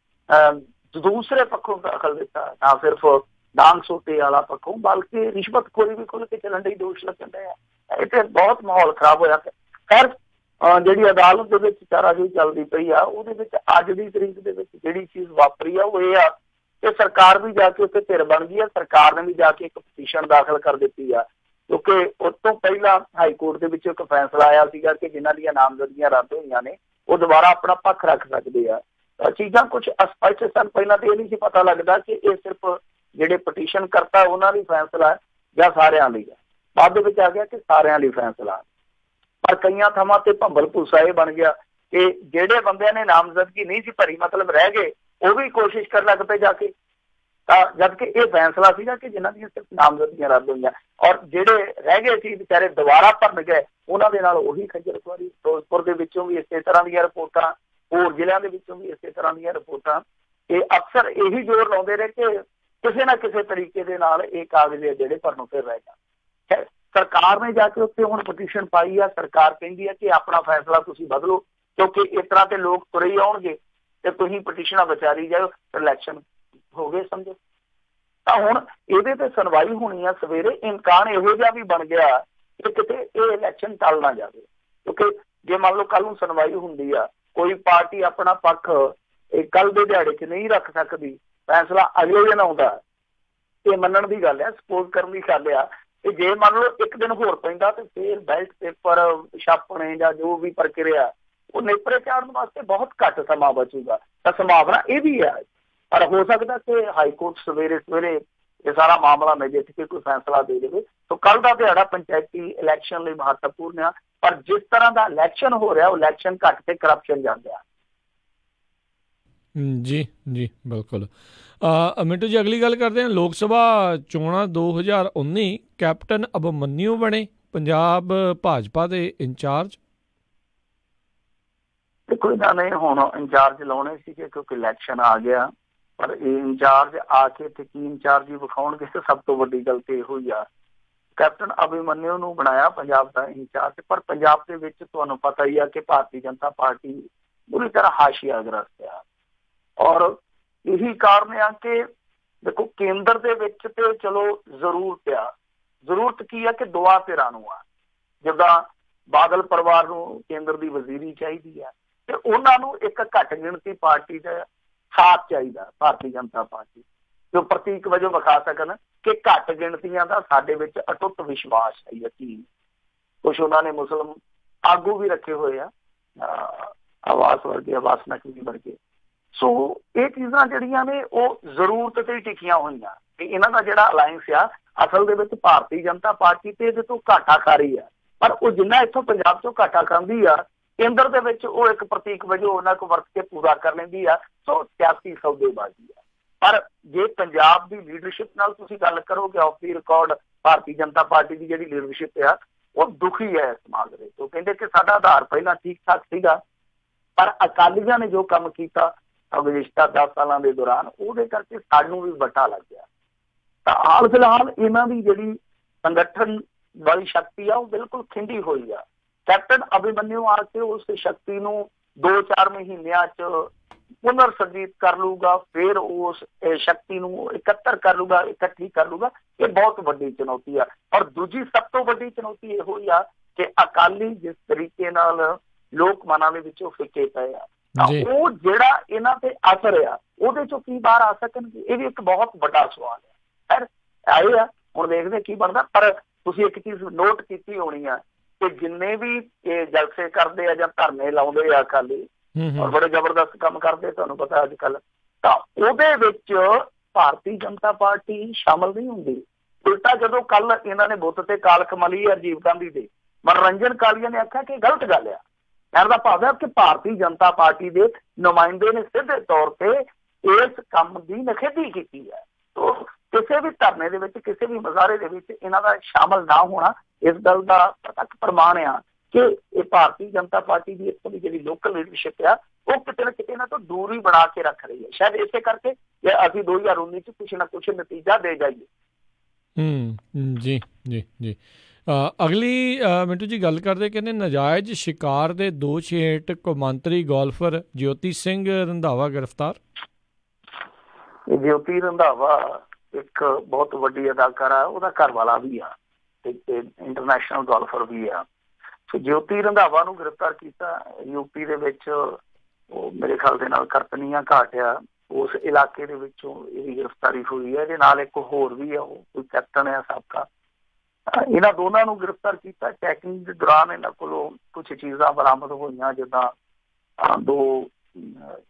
ਦੂਸਰੇ ਪੱਖੋਂ ਦਖਲ ਦਿੱਤਾ। ਨਾ ਸਿਰਫ ਡਾਂਗ ਸੋਟੇ ਵਾਲਾ ਪੱਖੋਂ, ਬਲਕਿ ਰਿਸ਼ਵਤਖੋਰੀ ਵੀ ਖੁੱਲ ਕੇ ਚੱਲਣ ਦੀ ਦੋਸ਼ ਲੱਗਦੇ ਆ। ਇਹ ਤੇ ਬਹੁਤ ਮਾਹੌਲ ਖਰਾਬ ਹੋਇਆ। ਖੈਰ, ਅਹ, ਜਿਹੜੀ ਅਦਾਲਤ ਦੇ ਵਿੱਚ ਚਾਰਾਜੋਈ ਚੱਲਦੀ ਪਈ ਆ, ਉਹਦੇ ਵਿੱਚ ਅੱਜ ਦੀ ਤਰੀਕ ਦੇ ਵਿੱਚ ਜਿਹੜੀ ਚੀਜ਼ ਵਾਪਰੀ ਆ, ਉਹ ਇਹ ਆ ਕਿ ਸਰਕਾਰ ਵੀ ਜਾ ਕੇ ਉੱਥੇ ਧਿਰ ਬਣ ਗਈ ਆ ਸਰਕਾਰ ਨੇ ਵੀ ਜਾ ਕੇ ਇੱਕ ਪਟੀਸ਼ਨ ਦਾਖਲ ਕਰ ਦਿੱਤੀ ਆ। ਕਿਉਂਕਿ ਉਸ ਤੋਂ ਪਹਿਲਾਂ ਹਾਈ ਕੋਰਟ ਦੇ ਵਿੱਚ ਇੱਕ ਫੈਸਲਾ ਆਇਆ ਸੀਗਾ ਕਿ ਜਿਨ੍ਹਾਂ ਦੀਆਂ ਨਾਮਜ਼ਦਗੀਆਂ ਰੱਦ ਹੋਈਆਂ ਨੇ, ਉਹ ਦੁਬਾਰਾ ਆਪਣਾ ਪੱਖ ਰੱਖ ਸਕਦੇ ਆ। ਚੀਜ਼ਾਂ ਕੁਝ ਅਸਪਸ਼ਟ ਸਨ। ਪਹਿਲਾਂ ਤੇ ਇਹ ਨਹੀਂ ਸੀ ਪਤਾ ਲੱਗਦਾ ਕਿ ਇਹ ਸਿਰਫ ਜਿਹੜੇ ਪਟੀਸ਼ਨ ਕਰਤਾ, ਉਹਨਾਂ ਲਈ ਫੈਸਲਾ ਹੈ ਜਾਂ ਸਾਰਿਆਂ ਲਈ ਹੈ। ਬਾਅਦ ਦੇ ਵਿੱਚ ਆ ਗਿਆ ਕਿ ਸਾਰਿਆਂ ਲਈ ਫੈਸਲਾ ਪਰ ਕਈਆਂ ਥਾਵਾਂ ਤੇ ਭੰਬਲ ਭੂਸਾ ਇਹ ਬਣ ਗਿਆ ਕਿ ਜਿਹੜੇ ਬੰਦਿਆਂ ਨੇ ਨਾਮਜ਼ਦਗੀ ਨਹੀਂ ਸੀ ਭਰੀ, ਮਤਲਬ ਰਹਿ ਗਏ ਉਹ ਵੀ ਕੋਸ਼ਿਸ਼ ਕਰਨ ਲੱਗ ਪਏ ਜਾ ਕੇ। ਤਾਂ ਜਦ ਕਿ ਇਹ ਫੈਸਲਾ ਸੀਗਾ ਕਿ ਜਿਨ੍ਹਾਂ ਦੀਆਂ ਸਿਰਫ ਨਾਮਜ਼ਦਗੀਆਂ ਰੱਦ ਹੋਈਆਂ ਔਰ ਜਿਹੜੇ ਰਹਿ ਗਏ ਸੀ ਵਿਚਾਰੇ ਦੁਬਾਰਾ ਭਰਨ ਗਏ, ਉਹਨਾਂ ਦੇ ਨਾਲ ਉਹੀ ਖੱਜਲ ਖੁਆਰੀ, ਫਿਰੋਜ਼ਪੁਰ ਦੇ ਵਿੱਚੋਂ ਵੀ ਇਸੇ ਤਰ੍ਹਾਂ ਦੀਆਂ ਰਿਪੋਰਟਾਂ, ਹੋਰ ਜ਼ਿਲ੍ਹਿਆਂ ਦੇ ਵਿੱਚੋਂ ਵੀ ਇਸੇ ਤਰ੍ਹਾਂ ਦੀਆਂ ਰਿਪੋਰਟਾਂ। ਇਹ ਅਕਸਰ ਇਹੀ ਜ਼ੋਰ ਲਾਉਂਦੇ ਰਹੇ ਕਿ ਕਿਸੇ ਨਾ ਕਿਸੇ ਤਰੀਕੇ ਦੇ ਨਾਲ ਇਹ ਕਾਗਜ਼ ਆ ਜਿਹੜੇ ਭਰਨੋਂ ਫਿਰ ਰਹਿ ਜਾਣ। ਸਰਕਾਰ ਨੇ ਜਾ ਕੇ ਉੱਤੇ ਹੁਣ ਪਟੀਸ਼ਨ ਪਾਈ ਆ, ਸਰਕਾਰ ਕਹਿੰਦੀ ਆ ਕਿ ਆਪਣਾ ਫੈਸਲਾ ਤੁਸੀਂ ਬਦਲੋ, ਕਿਉਂਕਿ ਇਸ ਤਰ੍ਹਾਂ ਤੇ ਲੋਕ ਤੁਰੇ ਆਉਣਗੇ। ਤੇ ਤੁਸੀਂ ਪਟੀਸ਼ਨਾਂ ਵਿਚਾਰੀ ਜਾਓ ਇਲੈਕਸ਼ਨ ਹੋ ਗਏ ਸਮਝੋ। ਤਾਂ ਹੁਣ ਇਹਦੇ ਤੇ ਸੁਣਵਾਈ ਹੋਣੀ ਆ ਸਵੇਰੇ, ਇਮਕਾਨ ਇਹੋ ਜਿਹਾ ਵੀ ਬਣ ਗਿਆ ਕਿ ਕਿਤੇ ਇਹ ਇਲੈਕਸ਼ਨ ਟਲ ਨਾ ਜਾਵੇ। ਕਿਉਂਕਿ ਜੇ ਮੰਨ ਲਓ ਕੱਲ ਨੂੰ ਸੁਣਵਾਈ ਹੁੰਦੀ ਆ, ਕੋਈ ਪਾਰਟੀ ਆਪਣਾ ਪੱਖ ਇਹ ਕੱਲ ਦੇ ਦਿਹਾੜੇ 'ਚ ਨਹੀਂ ਰੱਖ ਸਕਦੀ, ਫੈਸਲਾ ਅਗਲੇ ਦਿਨ ਆਉਂਦਾ ਇਹ ਮੰਨਣ ਦੀ ਗੱਲ ਆ ਸਪੋਜ਼ ਕਰਨ ਦੀ ਗੱਲ ਆ ਤੇ ਜੇ ਮੰਨ ਲਓ ਇੱਕ ਦਿਨ ਹੋਰ ਪੈਂਦਾ ਤੇ ਫੇਰ ਬੈਲਟ ਪੇਪਰ ਛਾਪਣੇ ਜਾਂ ਜੋ ਵੀ ਪ੍ਰਕਿਰਿਆ ਉਹ ਨੇਪਰੇ ਚਾੜਨ ਵਾਸਤੇ ਬਹੁਤ ਘੱਟ ਸਮਾਂ ਬਚੂਗਾ। ਤਾਂ ਸੰਭਾਵਨਾ ਇਹ ਵੀ ਹੈ। ਪਰ ਹੋ ਸਕਦਾ ਕਿ ਹਾਈ ਕੋਰਟ ਸਵੇਰੇ ਸਵੇਰੇ ਇਹ ਸਾਰਾ ਮਾਮਲਾ ਨਜਿੱਠ ਕੇ ਕੋਈ ਫੈਸਲਾ ਦੇ ਦੇਵੇ। ਤਾਂ ਕੱਲ ਦਾ ਦਿਹਾੜਾ ਪੰਚਾਇਤੀ ਇਲੈਕਸ਼ਨ ਲਈ ਮਹੱਤਵਪੂਰਨ ਆ। ਪਰ ਜਿਸ ਤਰ੍ਹਾਂ ਦਾ ਇਲੈਕਸ਼ਨ ਹੋ ਰਿਹਾ, ਉਹ ਇਲੈਕਸ਼ਨ ਘੱਟ ਤੇ ਕਰਪਸ਼ਨ ਜਾਂਦਾ ਜੀ ਜੀ, ਬਿਲਕੁਲ। ਅ ਮਿੰਟੂ ਜੀ, ਅਗਲੀ ਗੱਲ ਕਰਦੇ ਹਾਂ। ਲੋਕ ਸਭਾ ਚੋਣਾਂ 2019 ਕੈਪਟਨ ਅਭਮਨਿਊ ਬਣੇ। ਪੰਜਾਬ ਭਾਜਪਾ ਦੇ ਇੰਚਾਰਜ ਤੇ ਕੋਈ ਨਾ ਹੁਣ ਇੰਚਾਰਜ ਲਾਉਣੇ ਸੀ ਕਿਉਂਕਿ ਇਲੈਕਸ਼ਨ ਆ ਗਿਆ। ਪਰ ਇਹ ਇੰਚਾਰਜ ਆ ਕੇ ਤੇ ਕੀ ਇੰਚਾਰਜ ਹੀ ਵਿਖਾਉਣਗੇ ਸਭ ਤੋਂ ਵੱਡੀ ਗੱਲ ਇਹੋ ਹੀ ਆ। ਕੈਪਟਨ ਅਭਿਮਨਿਊ ਨੂੰ ਬਣਾਇਆ ਪੰਜਾਬ ਦਾ ਇੰਚਾਰਜ, ਪਰ ਪੰਜਾਬ ਦੇ ਵਿੱਚ ਤੁਹਾਨੂੰ ਪਤਾ ਹੀ ਆ ਕਿ ਭਾਰਤੀ ਜਨਤਾ ਪਾਰਟੀ ਪੂਰੀ ਤਰ੍ਹਾਂ ਹਾਸ਼ੀਆ ਗ੍ਰਸਤ ਆ। ਔਰ ਇਹੀ ਕਾਰਨ ਆ ਕਿ ਦੇਖੋ, ਕੇਂਦਰ ਦੇ ਵਿੱਚ ਤੇ ਚਲੋ ਜ਼ਰੂਰਤ ਆ। ਜ਼ਰੂਰਤ ਕੀ ਆ ਕਿ ਦੁਆ ਧਿਰਾਂ ਨੂੰ ਆ। ਜਿੱਦਾਂ ਬਾਦਲ ਪਰਿਵਾਰ ਨੂੰ ਕੇਂਦਰ ਦੀ ਵਜ਼ੀਰੀ ਚਾਹੀਦੀ ਆ। ਤੇ ਉਹਨਾਂ ਨੂੰ ਇੱਕ ਘੱਟ ਗਿਣਤੀ ਪਾਰਟੀ ਦਾ ਸਾਥ ਚਾਹੀਦਾ, ਭਾਰਤੀ ਜਨਤਾ ਪਾਰਟੀ। ਜੋ ਪ੍ਰਤੀਕ ਵਜੋਂ ਵਿਖਾ ਸਕਣ ਕਿ ਘੱਟ ਗਿਣਤੀਆਂ ਦਾ ਸਾਡੇ ਵਿੱਚ ਅਟੁੱਟ ਵਿਸ਼ਵਾਸ ਹੈ, ਯਕੀਨ। ਕੁਝ ਉਹਨਾਂ ਨੇ ਮੁਸਲਮ ਆਗੂ ਵੀ ਰੱਖੇ ਹੋਏ ਆ ਆਵਾਸ ਵਰਗੇ, ਆਵਾਸ ਨਕਵੀ ਵਰਗੇ। ਸੋ ਇਹ ਚੀਜ਼ਾਂ ਜਿਹੜੀਆਂ ਨੇ, ਉਹ ਜ਼ਰੂਰਤ ਤੇ ਟਿਕੀਆਂ ਹੋਈਆਂ। ਕਿ ਇਹਨਾਂ ਦਾ ਜਿਹੜਾ ਅਲਾਈਅੰਸ ਆ, ਅਸਲ ਦੇ ਵਿੱਚ ਭਾਰਤੀ ਜਨਤਾ ਪਾਰਟੀ ਤੇ ਇਹਦੇ ਤੋਂ ਘਾਟਾ ਖਾ ਰਹੀ ਆ। ਪਰ ਉਹ ਜਿੰਨਾ ਇੱਥੋਂ ਪੰਜਾਬ ਤੋਂ ਘਾਟਾ ਖਾਂਦੀ ਆ ਕੇਂਦਰ ਦੇ ਵਿੱਚ ਉਹ ਇੱਕ ਪ੍ਰਤੀਕ ਵਜੋਂ ਉਹਨਾਂ ਕੋ ਵਰਤ ਕੇ ਪੂਰਾ ਕਰ ਲੈਂਦੀ ਆ, ਸੋ ਸਿਆਸੀ ਸੌਦੇਬਾਜ਼ੀ ਆ। ਪਰ ਜੇ ਪੰਜਾਬ ਦੀ ਲੀਡਰਸ਼ਿਪ ਨਾਲ ਤੁਸੀਂ ਗੱਲ ਕਰੋਗੇ off the record Bharatiya Janata party ਦੀ ਜਿਹੜੀ ਲੀਡਰਸ਼ਿਪ ਆ, ਉਹ ਦੁਖੀ ਹੈ ਸਮਾਜ ਦੇ ਉਹ ਕਹਿੰਦੇ ਕਿ ਸਾਡਾ ਆਧਾਰ ਪਹਿਲਾਂ ਠੀਕ ਠਾਕ ਸੀਗਾ, ਪਰ ਅਕਾਲੀਆਂ ਨੇ ਜੋ ਕੰਮ ਕੀਤਾ ਗੁਜ਼ਸ਼ਤਾ 10 ਸਾਲਾਂ ਦੇ ਦੌਰਾਨ, ਉਹਦੇ ਕਰਕੇ ਸਾਨੂੰ ਵੀ ਵੱਟਾ ਲੱਗ ਗਿਆ। ਤਾਂ ਹਾਲ ਫਿਲਹਾਲ ਇਹਨਾਂ ਦੀ ਜਿਹੜੀ ਸੰਗਠਨ ਵਾਲੀ ਸ਼ਕਤੀ ਆ, ਉਹ ਬਿਲਕੁਲ ਖਿੰਡੀ ਹੋਈ ਆ। ਕੈਪਟਨ ਅਭਿਮਨਿਊ ਆ ਕੇ ਉਸ ਸ਼ਕਤੀ ਨੂੰ 2-4 ਮਹੀਨਿਆਂ ਚ ਪੁਨਰ ਸਰਜੀਤ ਕਰ ਲੂਗਾ ਫਿਰ ਉਸ ਸ਼ਕਤੀ ਨੂੰ ਇਕੱਤਰ ਕਰ ਲੂਗਾ ਇਕੱਠੀ ਕਰ ਲੂਗਾ ਇਹ ਬਹੁਤ ਵੱਡੀ ਚੁਣੌਤੀ ਆ। ਔਰ ਦੂਜੀ ਸਭ ਤੋਂ ਵੱਡੀ ਚੁਣੌਤੀ ਇਹ ਹੋਈ ਆ ਕਿ ਅਕਾਲੀ ਜਿਸ ਤਰੀਕੇ ਨਾਲ ਲੋਕ ਮਨਾਂ ਦੇ ਵਿੱਚੋਂ ਫਿੱਕੇ ਪਏ ਆ। ਉਹ ਜਿਹੜਾ ਇਹਨਾਂ ਤੇ ਅਸਰ ਆ ਉਹਦੇ ਚੋਂ ਕੀ ਬਾਹਰ ਆ ਸਕਣਗੇ? ਇਹ ਵੀ ਇੱਕ ਬਹੁਤ ਵੱਡਾ ਸਵਾਲ ਹੈ ਫਿਰ ਆਏ ਆ ਹੁਣ ਦੇਖਦੇ ਕੀ ਬਣਦਾ। ਪਰ ਤੁਸੀਂ ਇੱਕ ਚੀਜ਼ ਨੋਟ ਕੀਤੀ ਹੋਣੀ ਆ ਕਿ ਜਿੰਨੇ ਵੀ ਇਹ ਜਲਸੇ ਕਰਦੇ ਆ ਜਾਂ ਧਰਨੇ ਲਾਉਂਦੇ ਆ ਅਕਾਲੀ ਔਰ ਬੜੇ ਜ਼ਬਰਦਸਤ ਕੰਮ ਕਰਦੇ ਤੁਹਾਨੂੰ ਪਤਾ ਅੱਜ ਕੱਲ ਤਾਂ ਉਹਦੇ ਵਿੱਚ ਭਾਰਤੀ ਜਨਤਾ ਪਾਰਟੀ ਸ਼ਾਮਲ ਨਹੀਂ ਹੁੰਦੀ। ਉਲਟਾ ਜਦੋਂ ਕੱਲ ਇਹਨਾਂ ਨੇ ਬੁੱਤ ਤੇ ਕਾਲਖ ਮਲੀ ਅਜੀਬ ਗਾਂਧੀ ਦੇ ਮਨੋਰੰਜਨ ਕਾਲੀਆ ਨੇ ਆਖਿਆ ਕਿ ਗਲਤ ਗੱਲ ਆ। ਕਹਿਣ ਦਾ ਭਾਵ ਹੈ ਕਿ ਭਾਰਤੀ ਜਨਤਾ ਪਾਰਟੀ ਦੇ ਨੁਮਾਇੰਦੇ ਨੇ ਸਿੱਧੇ ਤੌਰ ਤੇ ਇਸ ਕੰਮ ਦੀ ਨਖੇਦੀ ਕੀਤੀ ਹੈ। ਤੋਂ ਕਿਸੇ ਵੀ ਧਰਨੇ ਦੇ ਵਿੱਚ ਕਿਸੇ ਵੀ ਮਜ਼ਾਰੇ ਦੇ ਵਿੱਚ ਇਹਨਾਂ ਦਾ ਸ਼ਾਮਲ ਨਾ ਹੋਣਾ ਇਸ ਗੱਲ ਦਾ ਪ੍ਰਤੱਖ ਪ੍ਰਮਾਣ ਆ ਕਿ ਇਹ ਭਾਰਤੀ ਜਨਤਾ ਪਾਰਟੀ ਦੀ ਇੱਕ ਜਿਹੜੀ ਲੋਕਲ ਲੀਡਰਸ਼ਿਪ ਆ ਉਹ ਕਿਤੇ ਨਾ ਕਿਤੇ ਇਹਨਾਂ ਤੋਂ ਦੂਰੀ ਬਣਾ ਕੇ ਰੱਖ ਰਹੀ ਹੈ। ਸ਼ਾਇਦ ਇਸੇ ਕਰਕੇ ਕਿ ਅਸੀਂ 2019 ਚ ਕੁਝ ਨਾ ਕੁਝ ਨਤੀਜਾ ਦੇ ਜਾਈਏ। ਹੂੰ ਜੀ ਜੀ ਜੀ। ਅਗਲੀ ਮਿੰਟੂ ਜੀ ਗੱਲ ਕਰਦੇ ਕਹਿੰਦੇ ਨਜਾਇਜ਼ ਸ਼ਿਕਾਰ ਦੇ ਦੋਸ਼ ਹੇਠ ਕੌਮਾਂਤਰੀ ਗੋਲਫਰ ਜੋਤੀ ਸਿੰਘ ਰੰਧਾਵਾ ਗ੍ਰਿਫਤਾਰ। ਜੋਤੀ ਰੰਧਾਵਾ ਇੱਕ ਬਹੁਤ ਵੱਡੀ ਅਦਾਕਾਰਾ ਉਹਦਾ ਘਰ ਵਾਲਾ ਵੀ ਆ। ਇੰਟਰਨੈਸ਼ਨਲ ਗੋਲਫਰ ਵੀ ਆ। ਸੋ ਜੋਤੀ ਰੰਧਾਵਾ ਨੂੰ ਗ੍ਰਿਫਤਾਰ ਕੀਤਾ। ਯੂਪੀ ਦੇ ਵਿੱਚ ਉਹ ਮੇਰੇ ਖਿਆਲ ਦੇ ਨਾਲ ਕਰਤਨੀਆਂ ਘਾਟਿਆ ਉਸ ਇਲਾਕੇ ਦੇ ਵਿੱਚੋਂ ਇਹ ਗ੍ਰਿਫਤਾਰੀ ਹੋਈ ਹੈ ਇਹਦੇ ਨਾਲ ਇੱਕ ਹੋਰ ਵੀ ਆ, ਉਹ ਕੋਈ ਕੈਪਟਨ ਹੈ ਸਾਬਕਾ। ਇਹਨਾਂ ਦੋਨਾਂ ਨੂੰ ਗ੍ਰਿਫਤਾਰ ਕੀਤਾ। ਚੈਕਿੰਗ ਦੇ ਦੌਰਾਨ ਇਹਨਾਂ ਕੋਲੋਂ ਕੁਝ ਚੀਜ਼ਾਂ ਬਰਾਮਦ ਹੋਈਆਂ, ਜਿੱਦਾਂ ਦੋ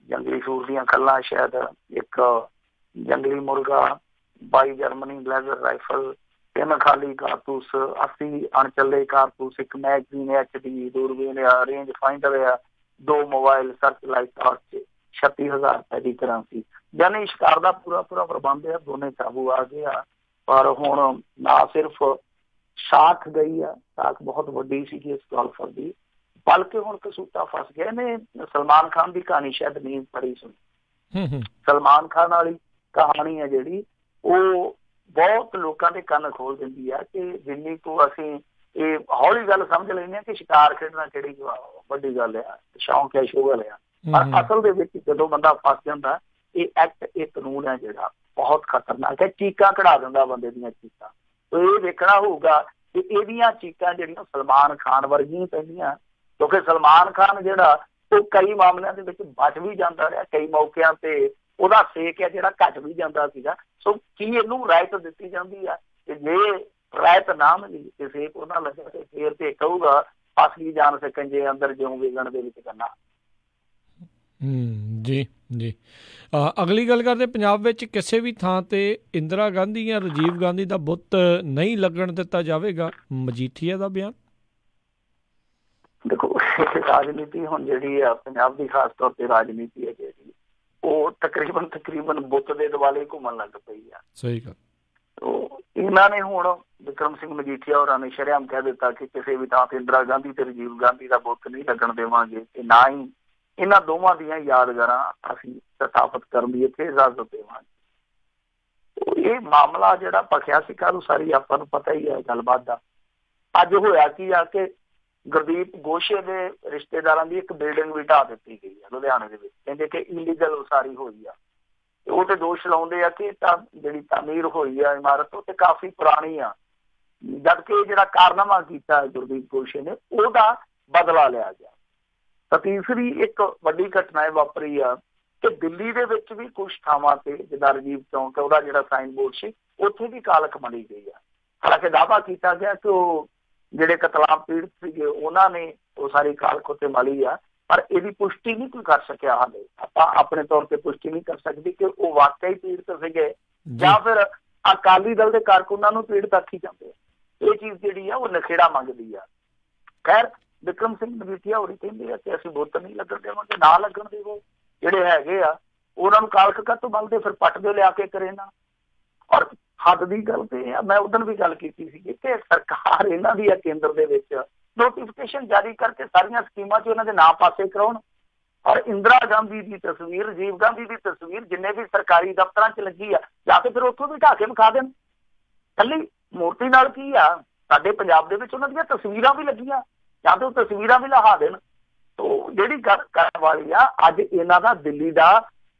ਜੰਗਲੀ ਸੂਰ ਦੀਆਂ ਕੱਲਾਂ, ਸ਼ਾਇਦ ਇੱਕ ਜੰਗਲੀ ਮੁਰਗਾ, ਬਾਈ ਜਰਮਨੀ ਬਲੈਜ਼ਰ ਰਾਈਫਲ ਤਿੰਨ ਖਾਲੀ ਕਾਰਤੂਸ 80 ਅਣਚੱਲੇ ਕਾਰਤੂਸ ਇੱਕ ਮੈਗਜ਼ੀਨ ਐਚਡੀ ਦੂਰਬੀਨ ਆ ਰੇਂਜ ਫਾਈਂਡਰ ਆ ਦੋ ਮੋਬਾਈਲ ਸਰਚ ਲਾਈਟ ਟਾਰਚ 36000 ਰੁਪਏ ਦੀ ਕਰੰਸੀ। ਜਾਨੀ ਸ਼ਿਕਾਰ ਦਾ ਪੂਰਾ ਪੂਰਾ ਪ੍ਰਬੰਧ ਹੈ ਦੋਨੇ ਕਾਬੂ ਆ ਗਏ ਆ। ਪਰ ਹੁਣ ਨਾ ਸਿਰਫ ਸਾਖ ਗਈ ਆ ਸਾਖ ਬਹੁਤ ਵੱਡੀ ਸੀ ਇਸ ਗੋਲਫਰ ਦੀ ਬਲਕਿ ਹੁਣ ਕਸੂਤਾ ਫਸ ਗਏ ਨੇ ਸਲਮਾਨ ਖਾਨ ਦੀ ਕਹਾਣੀ ਸ਼ਾਇਦ ਨਹੀਂ ਪੜੀ ਸੁਣੀ। ਹੂੰ ਹੂੰ। ਸਲਮਾਨ ਖਾਨ ਵਾਲੀ ਕਹਾਣੀ ਹੈ ਜਿਹੜੀ ਉਹ ਬਹੁਤ ਲੋਕਾਂ ਦੇ ਕੰਨ ਖੋਲ ਦਿੰਦੀ ਆ ਕਿ ਜਿੰਨੀ ਕੋ ਅਸੀਂ ਇਹ ਹੌਲੀ ਗੱਲ ਸਮਝ ਲੈਂਦੇ ਆ ਕਿ ਸ਼ਿਕਾਰ ਖੇਡਣਾ ਕਿਹੜੀ ਵੱਡੀ ਗੱਲ ਆ ਸ਼ੌਂਕ ਹੈ ਸ਼ੋਭਲ ਆ। ਪਰ ਅਸਲ ਦੇ ਵਿੱਚ ਜਦੋਂ ਬੰਦਾ ਫਸ ਜਾਂਦਾ ਇਹ ਐਕਟ ਇਹ ਕਾਨੂੰਨ ਹੈ ਜਿਹੜਾ ਬਹੁਤ ਖਤਰਨਾਕ ਹੈ। ਚੀਕਾਂ ਕਢਾ ਦਿੰਦਾ ਬੰਦੇ ਦੀਆਂ ਚੀਕਾਂ। ਤੋ ਇਹ ਵੇਖਣਾ ਹੋਊਗਾ ਕਿ ਇਹਦੀਆਂ ਚੀਕਾਂ ਜਿਹੜੀਆਂ ਸਲਮਾਨ ਖਾਨ ਵਰਗੀਆਂ ਪੈਂਦੀਆਂ ਕਿਉਂਕਿ ਸਲਮਾਨ ਖਾਨ ਜਿਹੜਾ ਉਹ ਕਈ ਮਾਮਲਿਆਂ ਦੇ ਵਿੱਚ ਬਚ ਵੀ ਜਾਂਦਾ ਰਿਹਾ ਕਈ ਮੌਕਿਆਂ ਤੇ ਉਹਦਾ ਸੇਕ ਹੈ ਜਿਹੜਾ ਘਟ ਵੀ ਜਾਂਦਾ ਸੀਗਾ। ਸੋ ਕੀ ਇਹਨੂੰ ਰਾਇਤ ਦਿੱਤੀ ਜਾਂਦੀ ਆ? ਕਿ ਜੇ ਰਾਇਤ ਨਾ ਮਿਲੀ ਤੇ ਸੇਕ ਉਹਨਾਂ ਲੱਗਾ ਤੇ ਫੇਰ ਤੇ ਕਹੂਗਾ ਫਸਲੀ ਜਾਨ ਸਕੰਜੇ ਅੰਦਰ ਜਿਉਂ ਵੇਗਣ ਦੇ ਵਿੱਚ ਕਰਨਾ ਹੂੰ ਜੀ ਜੀ। ਅਗਲੀ ਗੱਲ ਕਰਦੇ ਪੰਜਾਬ ਵਿੱਚ ਕਿਸੇ ਵੀ ਥਾਂ ਤੇ ਇੰਦਰਾ ਗਾਂਧੀ ਜਾਂ ਰਾਜੀਵ ਗਾਂਧੀ ਦਾ ਬੁੱਤ ਨਹੀਂ ਲੱਗਣ ਦਿੱਤਾ ਜਾਵੇਗਾ। ਮਜੀਠੀਆ ਦਾ ਬਿਆਨ? ਦੇਖੋ ਰਾਜਨੀਤੀ ਹੁਣ ਜਿਹੜੀ ਆ ਪੰਜਾਬ ਦੀ ਖਾਸ ਤੌਰ ਤੇ ਰਾਜਨੀਤੀ ਹੈ ਜਿਹੜੀ ਉਹ ਤਕਰੀਬਨ ਤਕਰੀਬਨ ਬੁੱਤ ਦੇ ਦਿਵਾਲੇ ਘੁੰਮਣ ਲੱਗ ਪਈ ਆ। ਸਹੀ ਗੱਲ। ਤੋ ਇਹਨਾਂ ਨੇ ਹੁਣ ਵਿਕਰਮ ਸਿੰਘ ਮਜੀਠੀਆ ਹੋਰਾਂ ਨੇ ਸ਼ਰਿਆਮ ਕਹਿ ਦਿੱਤਾ ਕਿ ਕਿਸੇ ਵੀ ਥਾਂ ਤੇ ਇੰਦਰਾ ਗਾਂਧੀ ਤੇ ਰਾਜੀਵ ਗਾਂਧੀ ਦਾ ਬੁੱਤ ਨਹੀਂ ਲੱਗਣ ਦੇਵਾਂਗੇ ਤੇ ਨਾ ਹੀ ਇਹਨਾਂ ਦੋਵਾਂ ਦੀਆਂ ਯਾਦਗਾਰਾਂ ਅਸੀਂ ਸਥਾਪਿਤ ਕਰਨ ਦੀ ਇੱਥੇ ਇਜਾਜ਼ਤ ਦੇਵਾਂਗੇ। ਇਹ ਮਾਮਲਾ ਜਿਹੜਾ ਪਖਿਆ ਸੀ ਕਾਹਨੂੰ ਸਾਰੀ ਆਪਾਂ ਨੂੰ ਪਤਾ ਹੀ ਹੈ ਗੱਲਬਾਤ ਦਾ। ਅੱਜ ਹੋਇਆ ਕੀ ਆ ਕਿ ਗੁਰਦੀਪ ਗੋਸ਼ੇ ਦੇ ਰਿਸ਼ਤੇਦਾਰਾਂ ਦੀ ਇੱਕ ਬਿਲਡਿੰਗ ਵੀ ਢਾ ਦਿੱਤੀ ਗਈ ਹੈ ਲੁਧਿਆਣੇ ਦੇ ਵਿੱਚ। ਕਹਿੰਦੇ ਕਿ ਇਲੀਗਲ ਉਸਾਰੀ ਹੋਈ ਆ। ਉਹ ਤੇ ਦੋਸ਼ ਲਾਉਂਦੇ ਆ ਕਿ ਤਾਂ ਜਿਹੜੀ ਤਾਮੀਰ ਹੋਈ ਆ ਇਮਾਰਤ, ਉਹ ਤੇ ਕਾਫੀ ਪੁਰਾਣੀ ਆ। ਜਦ ਕਿ ਜਿਹੜਾ ਕਾਰਨਾਮਾ ਕੀਤਾ ਗੁਰਦੀਪ ਗੋਸ਼ੇ ਨੇ, ਉਹਦਾ ਬਦਲਾ ਲਿਆ ਗਿਆ। ਤਾਂ ਤੀਸਰੀ ਇੱਕ ਵੱਡੀ ਘਟਨਾ ਇਹ ਵਾਪਰੀ ਆ ਕਿ ਦਿੱਲੀ ਦੇ ਵਿੱਚ ਵੀ ਕੁਝ ਥਾਵਾਂ ਤੇ, ਜਿੱਦਾਂ ਰਜੀਵ ਚੌਂਕ ਉਹਦਾ ਜਿਹੜਾ ਸਾਈਨ ਬੋਰਡ ਸੀ, ਉੱਥੇ ਵੀ ਕਾਲਕ ਮਣੀ ਗਈ ਆ। ਹਾਲਾਂਕਿ ਦਾਵਾ ਕੀਤਾ ਗਿਆ ਕਿ ਉਹ ਜਿਹੜੇ ਕਤਲਾਮ ਪੀੜਤ ਸੀਗੇ ਉਹਨਾਂ ਨੇ ਉਹ ਸਾਰੀ ਕਾਲਖ ਉੱਤੇ ਮਲੀ ਆ ਪਰ ਇਹਦੀ ਪੁਸ਼ਟੀ ਨਹੀਂ ਕੋਈ ਕਰ ਸਕਿਆ ਹਾਲੇ। ਆਪਾਂ ਆਪਣੇ ਤੌਰ ਤੇ ਪੁਸ਼ਟੀ ਨਹੀਂ ਕਰ ਸਕਦੇ ਕਿ ਉਹ ਵਾਕਈ ਪੀੜਤ ਸੀਗੇ ਜਾਂ। ਫਿਰ ਅਕਾਲੀ ਦਲ ਦੇ ਕਾਰਕੁਨਾਂ ਨੂੰ ਪੀੜਤ ਆਖੀ ਜਾਂਦੇ ਇਹ ਚੀਜ਼ ਜਿਹੜੀ ਆ ਉਹ ਨਖੇੜਾ ਮੰਗਦੀ ਆ। ਖੈਰ ਵਿਕਰਮ ਸਿੰਘ ਮਜੀਠੀਆ ਹੋਰੀ ਕਹਿੰਦੇ ਆ ਕਿ ਅਸੀਂ ਬੁੱਤ ਨਹੀਂ ਲੱਗਣ ਦੇਵਾਂਗੇ ਨਾ ਲੱਗਣ ਦੇਵੋ। ਜਿਹੜੇ ਹੈਗੇ ਆ ਉਹਨਾਂ ਨੂੰ ਕਾਲਖ ਕਾ ਤੋਂ ਮੰਗਦੇ? ਫਿਰ ਪੱਟ ਦੇ ਲਿਆ ਕੇ ਕਰੇ ਨਾ। ਔਰ ਹੱਦ ਦੀ ਗੱਲ ਤੇ ਆ, ਮੈਂ ਉਦੋਂ ਵੀ ਗੱਲ ਕੀਤੀ ਸੀ ਕਿ ਸਰਕਾਰ ਇਹਨਾਂ ਦੀ ਆ ਕੇਂਦਰ ਦੇ ਵਿੱਚ ਨੋਟੀਫਿਕੇਸ਼ਨ ਜਾਰੀ ਕਰਕੇ ਸਾਰੀਆਂ ਸਕੀਮਾਂ 'ਚ ਉਹਨਾਂ ਦੇ ਨਾਮ ਪਾਸੇ ਕਰਾਉਣ। ਔਰ ਇੰਦਰਾ ਗਾਂਧੀ ਦੀ ਤਸਵੀਰ ਜੀਵ ਗਾਂਧੀ ਦੀ ਤਸਵੀਰ ਜਿੰਨੇ ਵੀ ਸਰਕਾਰੀ ਦਫ਼ਤਰਾਂ 'ਚ ਲੱਗੀ ਆ, ਜਾਂ ਤੇ ਫਿਰ ਉੱਥੋਂ ਵੀ ਢਾ ਕੇ ਵਿਖਾ ਦੇਣ। ਕੱਲੀ ਮੂਰਤੀ ਨਾਲ ਕੀ ਆ? ਸਾਡੇ ਪੰਜਾਬ ਦੇ ਵਿੱਚ ਉਹਨਾਂ ਦੀਆਂ ਤਸਵੀਰਾਂ ਵੀ ਲੱਗੀਆਂ, ਜਾਂ ਤੇ ਉਹ ਤਸਵੀਰਾਂ ਵੀ ਲਹਾ ਦੇਣ। ਤੋਂ ਜਿਹੜੀ ਗੱਲ ਕਰਨ ਵਾਲੀ ਆ, ਅੱਜ ਇਹਨਾਂ ਦਾ ਦਿੱਲੀ ਦਾ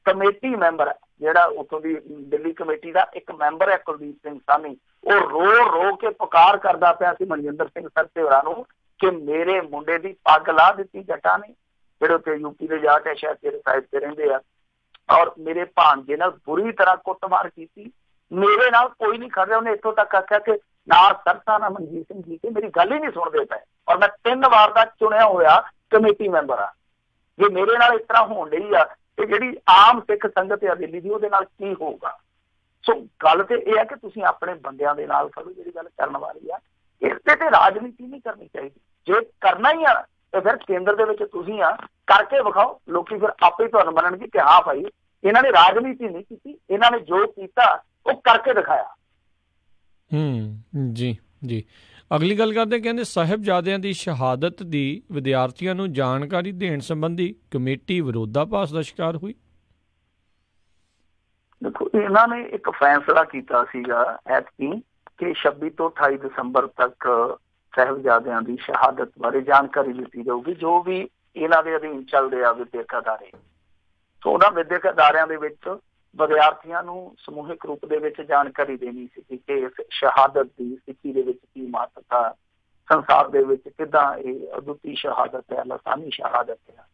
ਕਮੇਟੀ ਮੈਂਬਰ ਜਿਹੜਾ ਉਥੋਂ ਦੀ ਦਿੱਲੀ ਕਮੇਟੀ ਦਾ ਇੱਕ ਮੈਂਬਰ ਹੈ ਕੁਲਦੀਪ ਸਿੰਘ ਸਾਨੀ ਉਹ ਰੋ ਰੋ ਕੇ ਪੁਕਾਰ ਕਰਦਾ ਪਿਆ ਸੀ ਮਨਜਿੰਦਰ ਸਿੰਘ ਸਰਤੇਵਰਾ ਨੂੰ ਕਿ ਮੇਰੇ ਮੁੰਡੇ ਦੀ ਪੱਗ ਲਾ ਦਿੱਤੀ ਜੱਟਾਂ ਨੇ, ਜਿਹੜੇ ਉੱਤੇ ਯੂਪੀ ਦੇ ਜਾਟ ਹੈ ਸ਼ਾਇਦ ਤੇਰੇ ਸਾਈਡ ਤੇ ਰਹਿੰਦੇ ਆ। ਔਰ ਮੇਰੇ ਭਾਂਜੇ ਨਾਲ ਬੁਰੀ ਤਰ੍ਹਾਂ ਕੁੱਟਮਾਰ ਕੀਤੀ। ਮੇਰੇ ਨਾਲ ਕੋਈ ਨਹੀਂ ਖੜ ਰਿਹਾ। ਉਹਨੇ ਇੱਥੋਂ ਤੱਕ ਆਖਿਆ ਕਿ ਨਾ ਸਰਤਾ ਨਾ ਮਨਜੀਤ ਸਿੰਘ ਜੀ ਕਿ ਮੇਰੀ ਗੱਲ ਹੀ ਨਹੀਂ ਸੁਣਦੇ ਪਏ। ਔਰ ਮੈਂ ਤਿੰਨ ਵਾਰ ਦਾ ਚੁਣਿਆ ਹੋਇਆ ਕਮੇਟੀ ਮੈਂਬਰ ਆ ਜੇ ਮੇਰੇ ਨਾਲ ਇਸ ਤਰ੍ਹਾਂ ਹੋਣ ਲਈ ਆ ਤੇ ਜਿਹੜੀ ਆਮ ਸਿੱਖ ਸੰਗਤ ਆ ਦਿੱਲੀ ਦੀ, ਉਹਦੇ ਨਾਲ ਕੀ ਹੋਊਗਾ? ਸੋ ਗੱਲ ਤੇ ਇਹ ਹੈ ਕਿ ਤੁਸੀਂ ਆਪਣੇ ਬੰਦਿਆਂ ਦੇ ਨਾਲ ਖੜੋ, ਜਿਹੜੀ ਗੱਲ ਕਰਨ ਵਾਲੀ ਆ। ਇਸ ਤੇ ਤੇ ਰਾਜਨੀਤੀ ਨਹੀਂ ਕਰਨੀ ਚਾਹੀਦੀ। ਜੇ ਕਰਨਾ ਹੀ ਆ, ਤੇ ਫਿਰ ਕੇਂਦਰ ਦੇ ਵਿੱਚ ਤੁਸੀਂ ਆ, ਕਰਕੇ ਵਿਖਾਓ। ਲੋਕੀ ਫਿਰ ਆਪੇ ਤੁਹਾਨੂੰ ਮੰਨਣਗੇ ਕਿ ਹਾਂ ਭਾਈ, ਇਹਨਾਂ ਨੇ ਰਾਜਨੀਤੀ ਨਹੀਂ ਕੀਤੀ, ਇਹਨਾਂ ਨੇ ਜੋ ਕੀਤਾ, ਉਹ ਕਰਕੇ ਦਿਖਾਇਆ। ਹੂੰ, ਜੀ ਜੀ। ਅਗਲੀ ਗੱਲ ਕਰਦੇ ਕਹਿੰਦੇ ਸਾਹਿਬਜ਼ਾਦਿਆਂ ਦੀ ਸ਼ਹਾਦਤ ਦੀ ਵਿਦਿਆਰਥੀਆਂ ਨੂੰ ਜਾਣਕਾਰੀ ਦੇਣ ਸੰਬੰਧੀ ਕਮੇਟੀ ਵਿਰੋਧਾਭਾਸ ਦਾ ਸ਼ਿਕਾਰ ਹੋਈ। ਦੇਖੋ, ਇਹਨਾਂ ਨੇ ਇੱਕ ਫੈਸਲਾ ਕੀਤਾ ਸੀਗਾ ਐਤਕੀ ਕਿ 26 ਤੋਂ 28 ਦਸੰਬਰ ਤੱਕ ਸਹਿਬਜ਼ਾਦਿਆਂ ਦੀ ਸ਼ਹਾਦਤ ਬਾਰੇ ਜਾਣਕਾਰੀ ਦਿੱਤੀ ਜਾਊਗੀ, ਜੋ ਵੀ ਇਹਨਾਂ ਦੇ ਅਧੀਨ ਚੱਲਦੇ ਆ ਵਿਦਿਅਕ ਅਦਾਰੇ। ਸੋ ਉਹਨਾਂ ਵਿਦਿਅਕ ਅਦਾਰਿਆਂ ਦੇ ਵਿੱਚ ਵਿਦਿਆਰਥੀਆਂ ਨੂੰ ਸਮੂਹਿਕ ਰੂਪ ਦੇ ਵਿੱਚ ਜਾਣਕਾਰੀ ਦੇਣੀ ਸੀ ਕਿ ਇਸ ਸ਼ਹਾਦਤ ਦੀ ਸਿੱਖੀ ਦੇ ਵਿੱਚ ਕੀ ਮਹੱਤਤਾ ਸੰਸਾਰ ਦੇ ਵਿੱਚ ਕਿਦਾਂ ਇਹ ਅਦੁੱਤੀ ਸ਼ਹਾਦਤ ਹੈ, ਲਸਾਨੀ ਸ਼ਹਾਦਤ ਹੈ।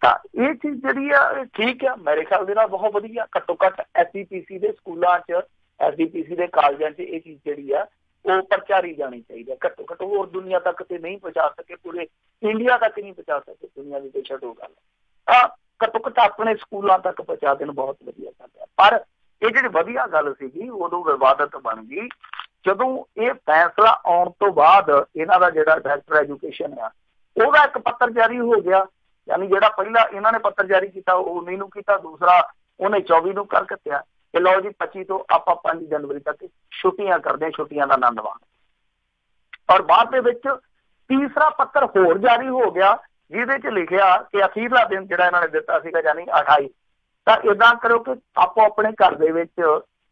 ਤਾਂ ਇਹ ਚੀਜ਼ ਜਿਹੜੀ ਆ ਠੀਕ ਆ, ਮੇਰੇ ਖਿਆਲ ਦੇ ਨਾਲ ਬਹੁਤ ਵਧੀਆ, ਘੱਟੋ ਘੱਟ ਐਸਜੀਪੀਸੀ ਦੇ ਸਕੂਲਾਂ 'ਚ ਐਸਜੀਪੀਸੀ ਦੇ ਕਾਲਜਾਂ 'ਚ ਇਹ ਚੀਜ਼ ਜਿਹੜੀ ਆ, ਉਹ ਪ੍ਰਚਾਰੀ ਜਾਣੀ ਚਾਹੀਦੀ ਹੈ ਘੱਟੋ ਘੱਟ ਹੋਰ ਦੁਨੀਆ ਤੱਕ ਤੇ ਨਹੀਂ ਪਹੁੰਚਾ ਸਕੇ, ਪੂਰੇ ਇੰਡੀਆ ਤੱਕ ਨਹੀਂ ਪਹੁੰਚਾ ਸਕੇ ਦੁਨੀਆ ਦੀ ਤੇ ਛੱਡੋ ਗੱਲ। ਆ ਘੱਟੋ ਘੱਟ ਆਪਣੇ ਸਕੂਲਾਂ ਤੱਕ ਪਹੁੰਚਾ ਦੇਣ ਬਹੁਤ ਵਧੀਆ ਗੱਲ ਹੈ। ਪਰ ਇਹ ਜਿਹੜੀ ਵਧੀਆ ਗੱਲ ਸੀਗੀ, ਉਦੋਂ ਵਿਵਾਦਤ ਬਣ ਗਈ। ਜਦੋਂ ਇਹ ਫੈਸਲਾ ਆਉਣ ਤੋਂ ਬਾਅਦ ਇਹਨਾਂ ਦਾ ਜਿਹੜਾ ਡਾਇਰੈਕਟਰ ਐਜੂਕੇਸ਼ਨ ਆ, ਉਹਦਾ ਇੱਕ ਪੱਤਰ ਜਾਰੀ ਹੋ ਗਿਆ। ਯਾਨੀ ਜਿਹੜਾ ਪਹਿਲਾ ਇਹਨਾਂ ਨੇ ਪੱਤਰ ਜਾਰੀ ਕੀਤਾ, ਉਹ 19 ਨੂੰ ਕੀਤਾ, ਦੂਸਰਾ ਉਹਨੇ 24 ਨੂੰ ਕਰ ਦਿੱਤਾ। ਕਿ ਲਓ ਜੀ 25 ਤੋਂ ਆਪਾਂ 5 ਜਨਵਰੀ ਤੱਕ ਛੁੱਟੀਆਂ ਕਰਦੇ ਹਾਂ, ਛੁੱਟੀਆਂ ਦਾ ਆਨੰਦ ਮਾਣ ਔਰ ਬਾਅਦ ਦੇ ਵਿੱਚ ਤੀਸਰਾ ਪੱਤਰ ਹੋਰ ਜਾਰੀ ਹੋ ਗਿਆ ਜਿਹਦੇ 'ਚ ਲਿਖਿਆ ਕਿ ਅਖੀਰਲਾ ਦਿਨ ਜਿਹੜਾ ਇਹਨਾਂ ਨੇ ਦਿੱਤਾ ਸੀਗਾ ਯਾਨੀ 28 ਤਾਂ ਇਦਾਂ ਕਰੋ ਕਿ ਆਪੋ ਆਪਣੇ ਘਰ ਦੇ ਵਿੱਚ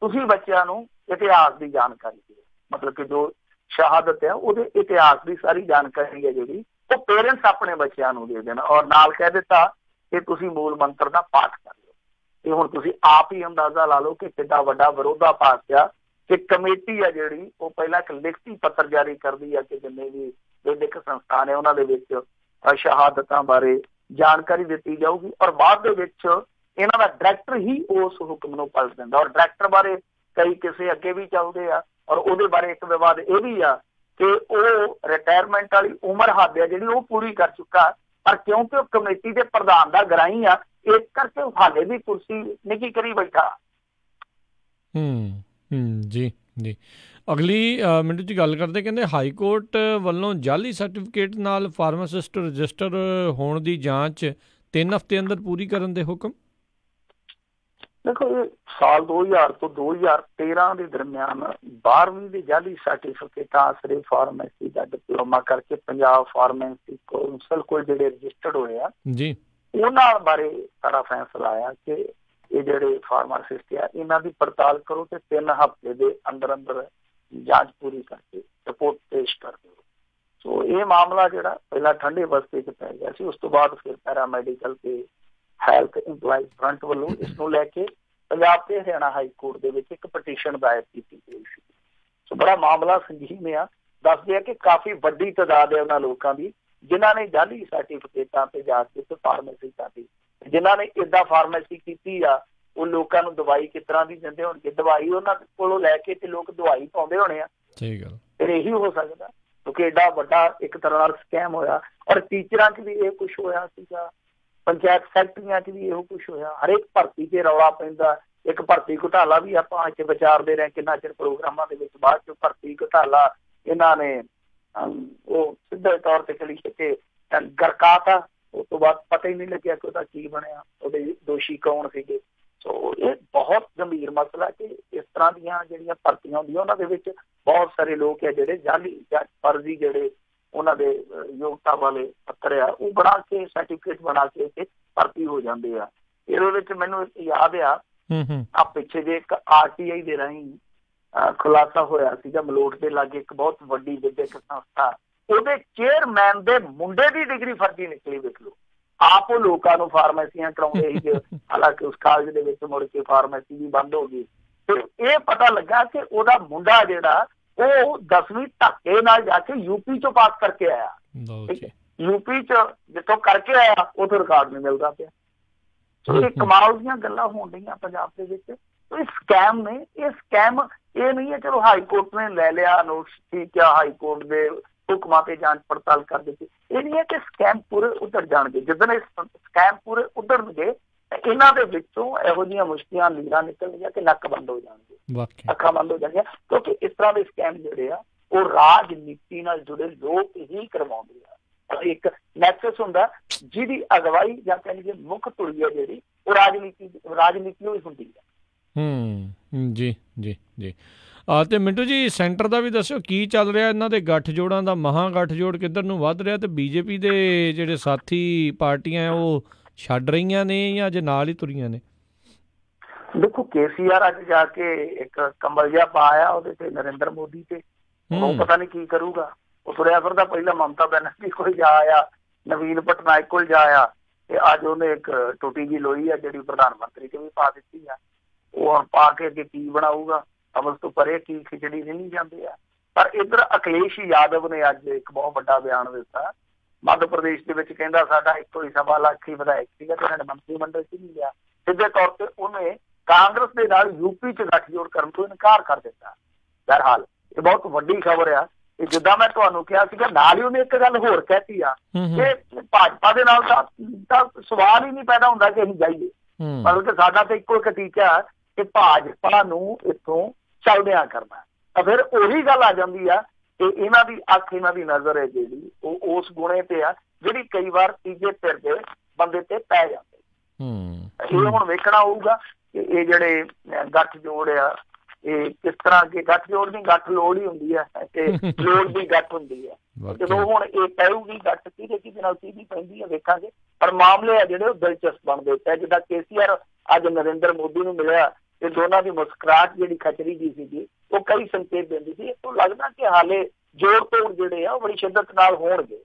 ਤੁਸੀਂ ਬੱਚਿਆਂ ਨੂੰ ਇਤਿਹਾਸ ਦੀ ਜਾਣਕਾਰੀ ਦਿਓ। ਮਤਲਬ ਕਿ ਜੋ ਸ਼ਹਾਦਤ ਹੈ, ਉਹਦੇ ਇਤਿਹਾਸ ਦੀ ਸਾਰੀ ਜਾਣਕਾਰੀ ਹੈ ਜਿਹੜੀ, ਉਹ ਪੇਰੈਂਟਸ ਆਪਣੇ ਬੱਚਿਆਂ ਨੂੰ ਦੇ ਦੇਣ ਔਰ ਨਾਲ ਕਹਿ ਦਿੱਤਾ ਕਿ ਤੁਸੀਂ ਮੂਲ ਮੰਤਰ ਦਾ ਪਾਠ ਕਰ ਲਓ। ਇਹ ਹੁਣ ਤੁਸੀਂ ਆਪ ਹੀ ਅੰਦਾਜ਼ਾ ਲਾ ਲਓ ਕਿ ਕਿੰਨਾ ਵੱਡਾ ਵਿਰੋਧਾ ਪਾਸਿਆ ਕਿ ਕਮੇਟੀ ਆ ਜਿਹੜੀ, ਉਹ ਪਹਿਲਾਂ ਇੱਕ ਲਿਖਤੀ ਪੱਤਰ ਜਾਰੀ ਕਰਦੀ ਆ ਕਿ ਜਿੰਨੇ ਵੀ ਵਿਦਿਅਕ ਸੰਸਥਾਨ ਨੇ ਉਹਨਾਂ ਦੇ ਵਿੱਚ ਸ਼ਹਾਦਤਾਂ ਬਾਰੇ ਜਾਣਕਾਰੀ ਦਿੱਤੀ ਜਾਊਗੀ ਔਰ ਬਾਅਦ ਦੇ ਵਿੱਚ ਇਹਨਾਂ ਦਾ ਡਾਇਰੈਕਟਰ ਹੀ ਉਸ ਹੁਕਮ ਨੂੰ ਪਲਟ ਦਿੰਦਾ ਔਰ ਡਾਇਰੈਕਟਰ ਬਾਰੇ ਕਈ ਕਿਸੇ ਅੱਗੇ ਵੀ ਚੱਲਦੇ ਆ ਔਰ ਉਹਦੇ ਬਾਰੇ ਇੱਕ ਵਿਵਾਦ ਇਹ ਵੀ ਆ ਕਿ ਉਹ ਰਿਟਾਇਰਮੈਂਟ ਵਾਲੀ ਉਮਰ ਹੱਦ ਆ ਜਿਹੜੀ ਉਹ ਪੂਰੀ ਕਰ ਚੁੱਕਾ ਪਰ ਕਿਉਂਕਿ ਉਹ ਕਮੇਟੀ ਦੇ ਪ੍ਰਧਾਨ ਦਾ ਗਰਾਈ ਆ, ਇਸ ਕਰਕੇ ਉਹ ਹਾਲੇ ਵੀ ਕੁਰਸੀ ਨਿੱਕੀ ਕਰੀ ਬੈਠਾ। ਹੂੰ ਹੂੰ, ਜੀ ਜੀ। ਅਗਲੀ ਮਿੰਟ ਦੀ ਗੱਲ ਕਰਦੇ ਕਹਿੰਦੇ ਹਾਈ ਕੋਰਟ ਵੱਲੋਂ ਜਾਲੀ ਸਰਟੀਫਿਕੇਟ ਨਾਲ ਫਾਰਮਾਸਿਸਟ ਰਜਿਸਟਰ ਹੋਣ ਦੀ ਜਾਂਚ 3 ਹਫ਼ਤੇ ਅੰਦਰ ਪੂਰੀ ਕਰਨ ਦੇ ਹੁਕਮ? ਦੇਖੋ ਸਾਲ 2000 ਤੋਂ 2013 ਦੇ ਦਰਮਿਆਨ 12ਵੀਂ ਦੇ ਜਾਲੀ ਸਰਟੀਫਿਕੇਟ ਆਸਰੇ ਫਾਰਮੇਸੀ ਦਾ ਡਿਪਲੋਮਾ ਕਰਕੇ ਪੰਜਾਬ ਫਾਰਮੇਸੀ ਕੌਂਸਲ ਕੋਲ ਜਿਹੜੇ ਰਜਿਸਟਰਡ ਹੋਏ ਆ ਜੀ। ਉਹਨਾਂ ਬਾਰੇ ਸਾਰਾ ਫੈਸਲਾ ਆਇਆ ਕਿ ਇਹ ਜਿਹੜੇ ਫਾਰਮਾਸਿਸਟ ਆ ਇਹਨਾਂ ਦੀ ਪੜਤਾਲ ਕਰੋ ਤੇ 3 ਹਫ਼ਤੇ ਦੇ ਅੰਦਰ ਅੰਦਰ ਜਾਂਚ ਪੂਰੀ ਕਰਕੇ ਰਿਪੋਰਟ ਪੇਸ਼ ਕਰ ਦਿਓ। ਸੋ ਇਹ ਮਾਮਲਾ ਜਿਹੜਾ ਪਹਿਲਾਂ ਠੰਡੇ ਬਸਤੇ 'ਚ ਪੈ ਗਿਆ ਸੀ, ਉਸ ਤੋਂ ਬਾਅਦ ਫਿਰ ਪੈਰਾਮੈਡੀਕਲ ਤੇ ਹੈਲਥ ਇੰਪਲਾਈਜ਼ ਫਰੰਟ ਵੱਲੋਂ ਇਸ ਨੂੰ ਲੈ ਕੇ ਪੰਜਾਬ ਤੇ ਹਰਿਆਣਾ ਹਾਈ ਕੋਰਟ ਦੇ ਵਿੱਚ ਇੱਕ ਪਟੀਸ਼ਨ ਦਾਇਰ ਕੀਤੀ ਗਈ ਸੀ। ਸੋ ਬੜਾ ਮਾਮਲਾ ਸੰਗੀਨ ਆ। ਦੱਸਦੇ ਆ ਕਿ ਕਾਫੀ ਵੱਡੀ ਤਦਾਦ ਹੈ ਉਹਨਾਂ ਲੋਕਾਂ ਦੀ, ਜਿਨ੍ਹਾਂ ਨੇ ਜਾਲੀ ਸਰਟੀਫਿਕੇਟਾਂ ਤੇ ਜਾ ਕੇ ਤੇ ਫਾਰਮੇਸੀ ਕਰਦੀ ਜਿਨ੍ਹਾਂ ਨੇ ਇਦਾਂ ਫਾਰਮੇਸੀ ਕੀਤੀ ਆ ਉਹ ਲੋਕਾਂ ਨੂੰ ਦਵਾਈ ਕਿਸ ਤਰ੍ਹਾਂ ਦੀ ਦਿੰਦੇ ਹੋਣਗੇ? ਦਵਾਈ ਉਹਨਾਂ ਕੋਲੋਂ ਲੈ ਕੇ ਤੇ ਲੋਕ ਦਵਾਈ ਪਾਉਂਦੇ ਹੋਣੇ ਆ। ਸਹੀ ਗੱਲ। ਫਿਰ ਇਹੀ ਹੋ ਸਕਦਾ ਕਿਉਂਕਿ ਐਡਾ ਵੱਡਾ ਇੱਕ ਤਰ੍ਹਾਂ ਨਾਲ ਸਕੈਮ ਹੋਇਆ। ਔਰ ਟੀਚਰਾਂ 'ਚ ਵੀ ਇਹ ਕੁਝ ਹੋਇਆ ਸੀਗਾ। ਪੰਚਾਇਤ ਸੈਕਟਰੀਆਂ 'ਚ ਵੀ ਇਹੋ ਕੁਝ ਹੋਇਆ। ਹਰੇਕ ਭਰਤੀ 'ਤੇ ਰੌਲਾ ਪੈਂਦਾ। ਇੱਕ ਭਰਤੀ ਘੁਟਾਲਾ ਵੀ ਆਪਾਂ ਇੱਥੇ ਵਿਚਾਰਦੇ ਰਹੇ ਕਿੰਨਾ ਚਿਰ ਪ੍ਰੋਗਰਾਮਾਂ ਦੇ ਵਿੱਚ ਬਾਅਦ 'ਚ ਭਰਤੀ ਘੁਟਾਲਾ ਇਹਨਾਂ ਨੇ ਉਹ ਸਿੱਧੇ ਤੌਰ ਤੇ ਚਲੀ ਕਿ ਗਰਕਾਤਾ। ਉਸ ਤੋਂ ਬਾਅਦ ਪਤਾ ਹੀ ਨਹੀਂ ਲੱਗਿਆ ਕਿ ਉਹਦਾ ਕੀ ਬਣਿਆ ਉਹਦੇ ਦੋਸ਼ੀ ਕੌਣ ਸੀਗੇ। ਸੋ ਇਹ ਬਹੁਤ ਗੰਭੀਰ ਮਸਲਾ ਕਿ ਇਸ ਤਰ੍ਹਾਂ ਦੀਆਂ ਜਿਹੜੀਆਂ ਭਰਤੀਆਂ ਹੁੰਦੀਆਂ ਉਹਨਾਂ ਦੇ ਵਿੱਚ ਬਹੁਤ ਸਾਰੇ ਲੋਕ ਹੈ ਜਿਹੜੇ ਜਾਲੀ ਜਾਂ ਫਰਜ਼ੀ ਜਿਹੜੇ ਉਹਨਾਂ ਦੇ ਯੋਗਤਾ ਵਾਲੇ ਪੱਤਰ ਆ ਉਹ ਬਣਾ ਕੇ ਸਰਟੀਫਿਕੇਟ ਬਣਾ ਕੇ ਤੇ ਭਰਤੀ ਹੋ ਜਾਂਦੇ ਆ। ਇਹਦੇ ਵਿੱਚ ਮੈਨੂੰ ਯਾਦ ਆ ਹੂੰ ਹੂੰ। ਆ ਪਿੱਛੇ ਜੇ ਇੱਕ ਆਰਟੀਆਈ ਦੇ ਰਾਹੀਂ ਖੁਲਾਸਾ ਹੋਇਆ ਸੀਗਾ ਮਲੋਟ ਦੇ ਲਾਗੇ ਇੱਕ ਬਹੁਤ ਵੱਡੀ ਵਿਦਿਅਕ ਸੰਸਥਾ। ਉਹਦੇ ਚੇਅਰਮੈਨ ਦੇ ਮੁੰਡੇ ਦੀ ਡਿਗਰੀ ਫਰਜ਼ੀ ਨਿਕਲੀ ਵੇਖ ਲਓ। ਆਪ ਉਹ ਲੋਕਾਂ ਨੂੰ ਫਾਰਮੇਸੀਆਂ ਕਰਾਉਂਦੇ ਸੀ ਹਾਲਾਂਕਿ ਉਸ ਕਾਲਜ ਦੇ ਵਿੱਚ ਮੁੜ ਕੇ ਫਾਰਮੇਸੀ ਵੀ ਬੰਦ ਹੋ ਗਈ। ਤੇ ਇਹ ਪਤਾ ਲੱਗਾ ਕਿ ਉਹਦਾ ਮੁੰਡਾ ਜਿਹੜਾ ਉਹ 10ਵੀਂ ਧੱਕੇ ਨਾਲ ਜਾ ਕੇ ਯੂਪੀ ਚੋਂ ਪਾਸ ਕਰਕੇ ਆਇਆ। ਯੂਪੀ ਚ ਜਿੱਥੋਂ ਕਰਕੇ ਆਇਆ ਉਹ ਰਿਕਾਰਡ ਨਹੀਂ ਮਿਲਦਾ ਪਿਆ। ਸੋ ਇਹ ਕਮਾਲ ਦੀਆਂ ਗੱਲਾਂ ਹੋਣ ਡੀਆਂ ਪੰਜਾਬ ਦੇ ਵਿੱਚ। ਸੋ ਇਹ ਸਕੈਮ ਨੇ ਇਹ ਸਕੈਮ ਇਹ ਨਹੀਂ ਹੈ ਚਲੋ ਹਾਈ ਕੋਰਟ ਨੇ ਲੈ ਲਿਆ ਨੋਟਿਸ ਠੀਕ ਆ ਹਾਈ ਕੋਰਟ ਦੇ ਹੁਕਮਾਂ ਤੇ ਜਾਂਚ ਪੜਤਾਲ ਕਰ ਦਿੱਤੀ। ਇਹ ਨਹੀਂ ਹੈ ਕਿ ਸਕੈਮ ਪੂਰੇ ਉਧਰ ਜਾਣਗੇ। ਜਦੋਂ ਇਹ ਸਕੈਮ ਪੂਰੇ ਉਧਰਨਗੇ ਇਹਨਾਂ ਦੇ ਵਿੱਚੋਂ ਇਹੋ ਜਿਹੀਆਂ ਮੁਸ਼ਕਲਾਂ ਲੀਰਾਂ ਨਿਕਲਣਗੀਆਂ ਕਿ ਨੱਕ ਬੰਦ ਹੋ ਜਾਣਗੇ। ਅੱਖਾਂ ਬੰਦ ਹੋ ਜਾਣਗੀਆਂ। ਕਿਉਂਕਿ ਇਸ ਤਰ੍ਹਾਂ ਦੇ ਸਕੈਮ ਜਿਹੜੇ ਆ ਉਹ ਰਾਜਨੀਤੀ ਨਾਲ ਜੁੜੇ ਲੋਕ ਹੀ ਕਰਵਾਉਂਦੇ ਆ। ਇੱਕ ਨੈਕਸਸ ਹੁੰਦਾ ਜਿਹਦੀ ਅਗਵਾਈ ਜਾਂ ਕਹਿੰਦੇ ਮੁੱਖ ਧੁਰੀ ਹੈ ਜਿਹੜੀ ਉਹ ਰਾਜਨੀਤੀ ਰਾਜਨੀਤੀ ਹੋਈ ਹੁੰਦੀ ਹੈ ਹੂੰ ਜੀ ਜੀ ਜੀ। ਤੇ ਮਿੰਟੂ ਜੀ ਸੈਂਟਰ ਦਾ ਵੀ ਦੱਸਿਓ ਕੀ ਚੱਲ ਰਿਹਾ? ਇਹਨਾਂ ਦੇ ਗੱਠ ਜੋੜਾਂ ਦਾ ਮਹਾ ਗੱਠ ਜੋੜ ਕਿੱਧਰ ਨੂੰ ਵੱਧ ਰਿਹਾ ਤੇ ਬੀਜੇਪੀ ਦੇ ਜਿਹੜੇ ਸਾਥੀ ਪਾਰਟੀਆਂ ਉਹ ਛੱਡ ਰਹੀਆਂ ਨੇ ਜਾਂ ਜੇ ਨਾਲ ਹੀ ਤੁਰੀਆਂ ਨੇ? ਦੇਖੋ ਕੇਸੀਆਰ ਅੱਜ ਜਾ ਕੇ ਇੱਕ ਕੰਬਲ ਜਿਹਾ ਪਾਇਆ ਉਹਦੇ ਤੇ ਨਰਿੰਦਰ ਮੋਦੀ ਤੇ। ਉਹ ਪਤਾ ਨਹੀਂ ਕੀ ਕਰੂਗਾ। ਉਹ ਤੁਰਿਆ ਫਿਰਦਾ ਪਹਿਲਾਂ ਮਮਤਾ ਬੈਨਰਜੀ ਕੋਲ ਜਾ ਆਇਆ ਨਵੀਨ ਪਟਨਾਇਕ ਕੋਲ ਜਾ ਆਇਆ ਤੇ ਅੱਜ ਉਹਨੇ ਇੱਕ ਟੁੱਟੀ ਜੀ ਲੋਈ ਆ ਜਿਹੜੀ ਪ੍ਰਧਾਨ ਮੰਤਰੀ ਤੇ ਵੀ ਪਾ ਦਿੱਤੀ ਆ। ਉਹ ਹੁਣ ਪਾ ਕੇ ਅੱਗੇ ਕੀ ਬਣਾਊਗਾ? ਅਮਲ ਤੋਂ ਪਰੇ ਕੀ ਖਿਚੜੀ ਨਹੀਂ ਜਾਂਦੇ ਆ। ਪਰ ਇਧਰ ਅਖਿਲੇਸ਼ ਯਾਦਵ ਨੇ ਅੱਜ ਇੱਕ ਬਹੁਤ ਵੱਡਾ ਬਿਆਨ ਦਿੱਤਾ। ਮੱਧ ਪ੍ਰਦੇਸ਼ ਦੇ ਵਿੱਚ ਕਹਿੰਦਾ ਸਾਡਾ ਇੱਕੋ ਹੀ ਸਵਾ ਲੱਖ ਹੀ ਵਿਧਾਇਕ ਸੀਗਾ ਤੇ ਸਾਡੇ ਮੰਤਰੀ ਮੰਡਲ 'ਚ ਨਹੀਂ ਲਿਆ ਸਿੱਧੇ ਤੌਰ ਤੇ ਉਹਨੇ ਕਾਂਗਰਸ ਦੇ ਨਾਲ ਯੂਪੀ 'ਚ ਗੱਠਜੋੜ ਕਰਨ ਤੋਂ ਇਨਕਾਰ ਕਰ ਦਿੱਤਾ। ਬਹਰਹਾਲ ਇਹ ਬਹੁਤ ਵੱਡੀ ਖਬਰ ਆ। ਕਿ ਜਿੱਦਾਂ ਮੈਂ ਤੁਹਾਨੂੰ ਕਿਹਾ ਸੀਗਾ ਨਾਲ ਹੀ ਉਹਨੇ ਇੱਕ ਗੱਲ ਹੋਰ ਕਹਿਤੀ ਆ ਕਿ ਭਾਜਪਾ ਦੇ ਨਾਲ ਤਾਂ ਸਵਾਲ ਹੀ ਨਹੀਂ ਪੈਦਾ ਹੁੰਦਾ ਕਿ ਅਸੀਂ ਜਾਈਏ। ਮਤਲਬ ਕਿ ਸਾਡਾ ਤਾਂ ਇੱਕੋ ਇੱਕ ਟੀਚਾ ਕਿ ਭਾਜਪਾ ਨੂੰ ਇੱਥੋਂ ਚੱਲਦਿਆਂ ਕਰਨਾ ਤਾਂ ਫਿਰ ਉਹੀ ਗੱਲ ਆ ਜਾਂਦੀ ਆ ਕਿ ਇਹਨਾਂ ਦੀ ਅੱਖ ਇਹਨਾਂ ਦੀ ਨਜ਼ਰ ਹੈ ਜਿਹੜੀ ਉਹ ਉਸ ਗੁਣੇ ਤੇ ਆ ਜਿਹੜੀ ਕਈ ਵਾਰ ਤੀਜੇ ਧਿਰ ਦੇ ਬੰਦੇ ਤੇ ਪੈ ਜਾਂਦੇ। ਹੂੰ। ਇਹ ਹੁਣ ਵੇਖਣਾ ਹੋਊਗਾ ਕਿ ਇਹ ਜਿਹੜੇ ਗੱਠ ਜੋੜ ਆ ਇਹ ਕਿਸ ਤਰ੍ਹਾਂ ਕੇ ਗੱਠ ਜੋੜ ਦੀ ਗੱਠ ਲੋੜ ਹੀ ਹੁੰਦੀ ਹੈ ਤੇ ਲੋੜ ਦੀ ਗੱਠ ਹੁੰਦੀ ਹੈ ਜਦੋਂ ਹੁਣ ਇਹ ਪੈਊਗੀ ਗੱਠ ਕਿਹਦੇ ਕਿਹਦੇ ਨਾਲ ਕਿਹਦੀ ਪੈਂਦੀ ਹੈ ਵੇਖਾਂਗੇ। ਪਰ ਮਾਮਲੇ ਆ ਜਿਹੜੇ ਉਹ ਦਿਲਚਸਪ ਬਣਦੇ ਪਏ ਜਿੱਦਾਂ ਕੇਸੀਆਰ ਅੱਜ ਨਰਿੰਦਰ ਮੋਦੀ ਨੂੰ ਮਿਲਿਆ ਤੇ ਦੋਨਾਂ ਦੀ ਮੁਸਕਰਾਹਟ ਜਿਹੜੀ ਖਚਰੀ ਦੀ ਸੀਗੀ ਉਹ ਕਈ ਸੰਕੇਤ ਦਿੰਦੀ ਸੀ। ਤੋਂ ਲੱਗਦਾ ਕਿ ਹਾਲੇ ਜੋੜ ਤੋੜ ਜਿਹੜੇ ਆ ਉਹ ਬੜੀ ਸ਼ਿੱਦਤ ਨਾਲ ਹੋਣਗੇ।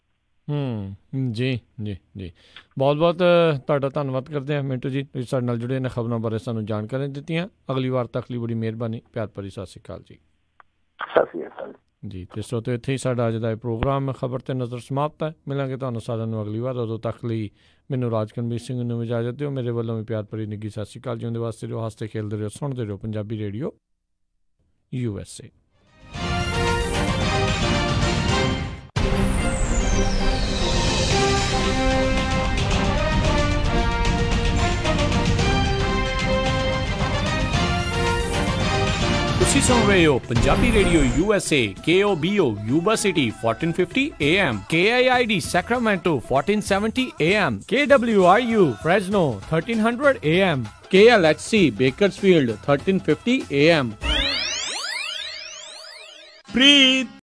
ਹੂੰ ਜੀ ਜੀ ਜੀ। ਬਹੁਤ ਬਹੁਤ ਤੁਹਾਡਾ ਧੰਨਵਾਦ ਕਰਦੇ ਹਾਂ ਮਿੰਟੂ ਜੀ। ਤੁਸੀਂ ਸਾਡੇ ਨਾਲ ਜੁੜੇ ਨੇ ਖਬਰਾਂ ਬਾਰੇ ਸਾਨੂੰ ਜਾਣਕਾਰੀ ਦਿੱਤੀਆਂ। ਅਗਲੀ ਵਾਰ ਤੱਕ ਲਈ ਬੜੀ ਮਿਹਰਬਾਨੀ। ਪਿਆਰ ਭਰੀ ਸਤਿ ਸ਼੍ਰੀ ਅਕਾਲ ਜੀ। ਸਤਿ ਸ਼੍ਰੀ ਅਕਾਲ ਜੀ। ਤੇ ਸੋ ਇੱਥੇ ਹੀ ਸਾਡਾ ਅੱਜ ਦਾ ਇਹ ਪ੍ਰੋਗਰਾਮ ਖਬਰ ਤੇ ਨਜ਼ਰ ਸਮਾਪਤ ਹੈ। ਮਿਲਾਂਗੇ ਤੁਹਾਨੂੰ ਸਾਰਿਆਂ ਨੂੰ ਅਗਲੀ ਵਾਰ। ਉਦੋਂ ਤੱਕ ਲਈ ਮੈਨੂੰ ਰਾਜਕਨਵੀਰ ਸਿੰਘ ਨੂੰ ਇਜਾਜ਼ਤ ਦਿਓ। ਮੇਰੇ ਵੱਲੋਂ ਵੀ ਪਿਆਰ ਭਰੀ ਨਿੱਗੀ ਸਤਿ ਸ਼੍ਰੀ ਅਕਾਲ ਜੀ। ਉਹਦੇ ਵਾਸਤੇ ਰਹੋ, ਹੱਸਦੇ, ਖੇਲਦੇ ਰਹੋ, ਸੁਣਦੇ ਰਹੋ। Punjabi radio, U S A. ਤੁਸੀਂ ਸੁਣ ਰਹੇ ਹੋ Punjabi radio USA KOBO Yuba city 1450 AM KIID Sacramento 1470 AM KWRU Fresno 1300 AM KLHC Bakersfield 1350 AM Preet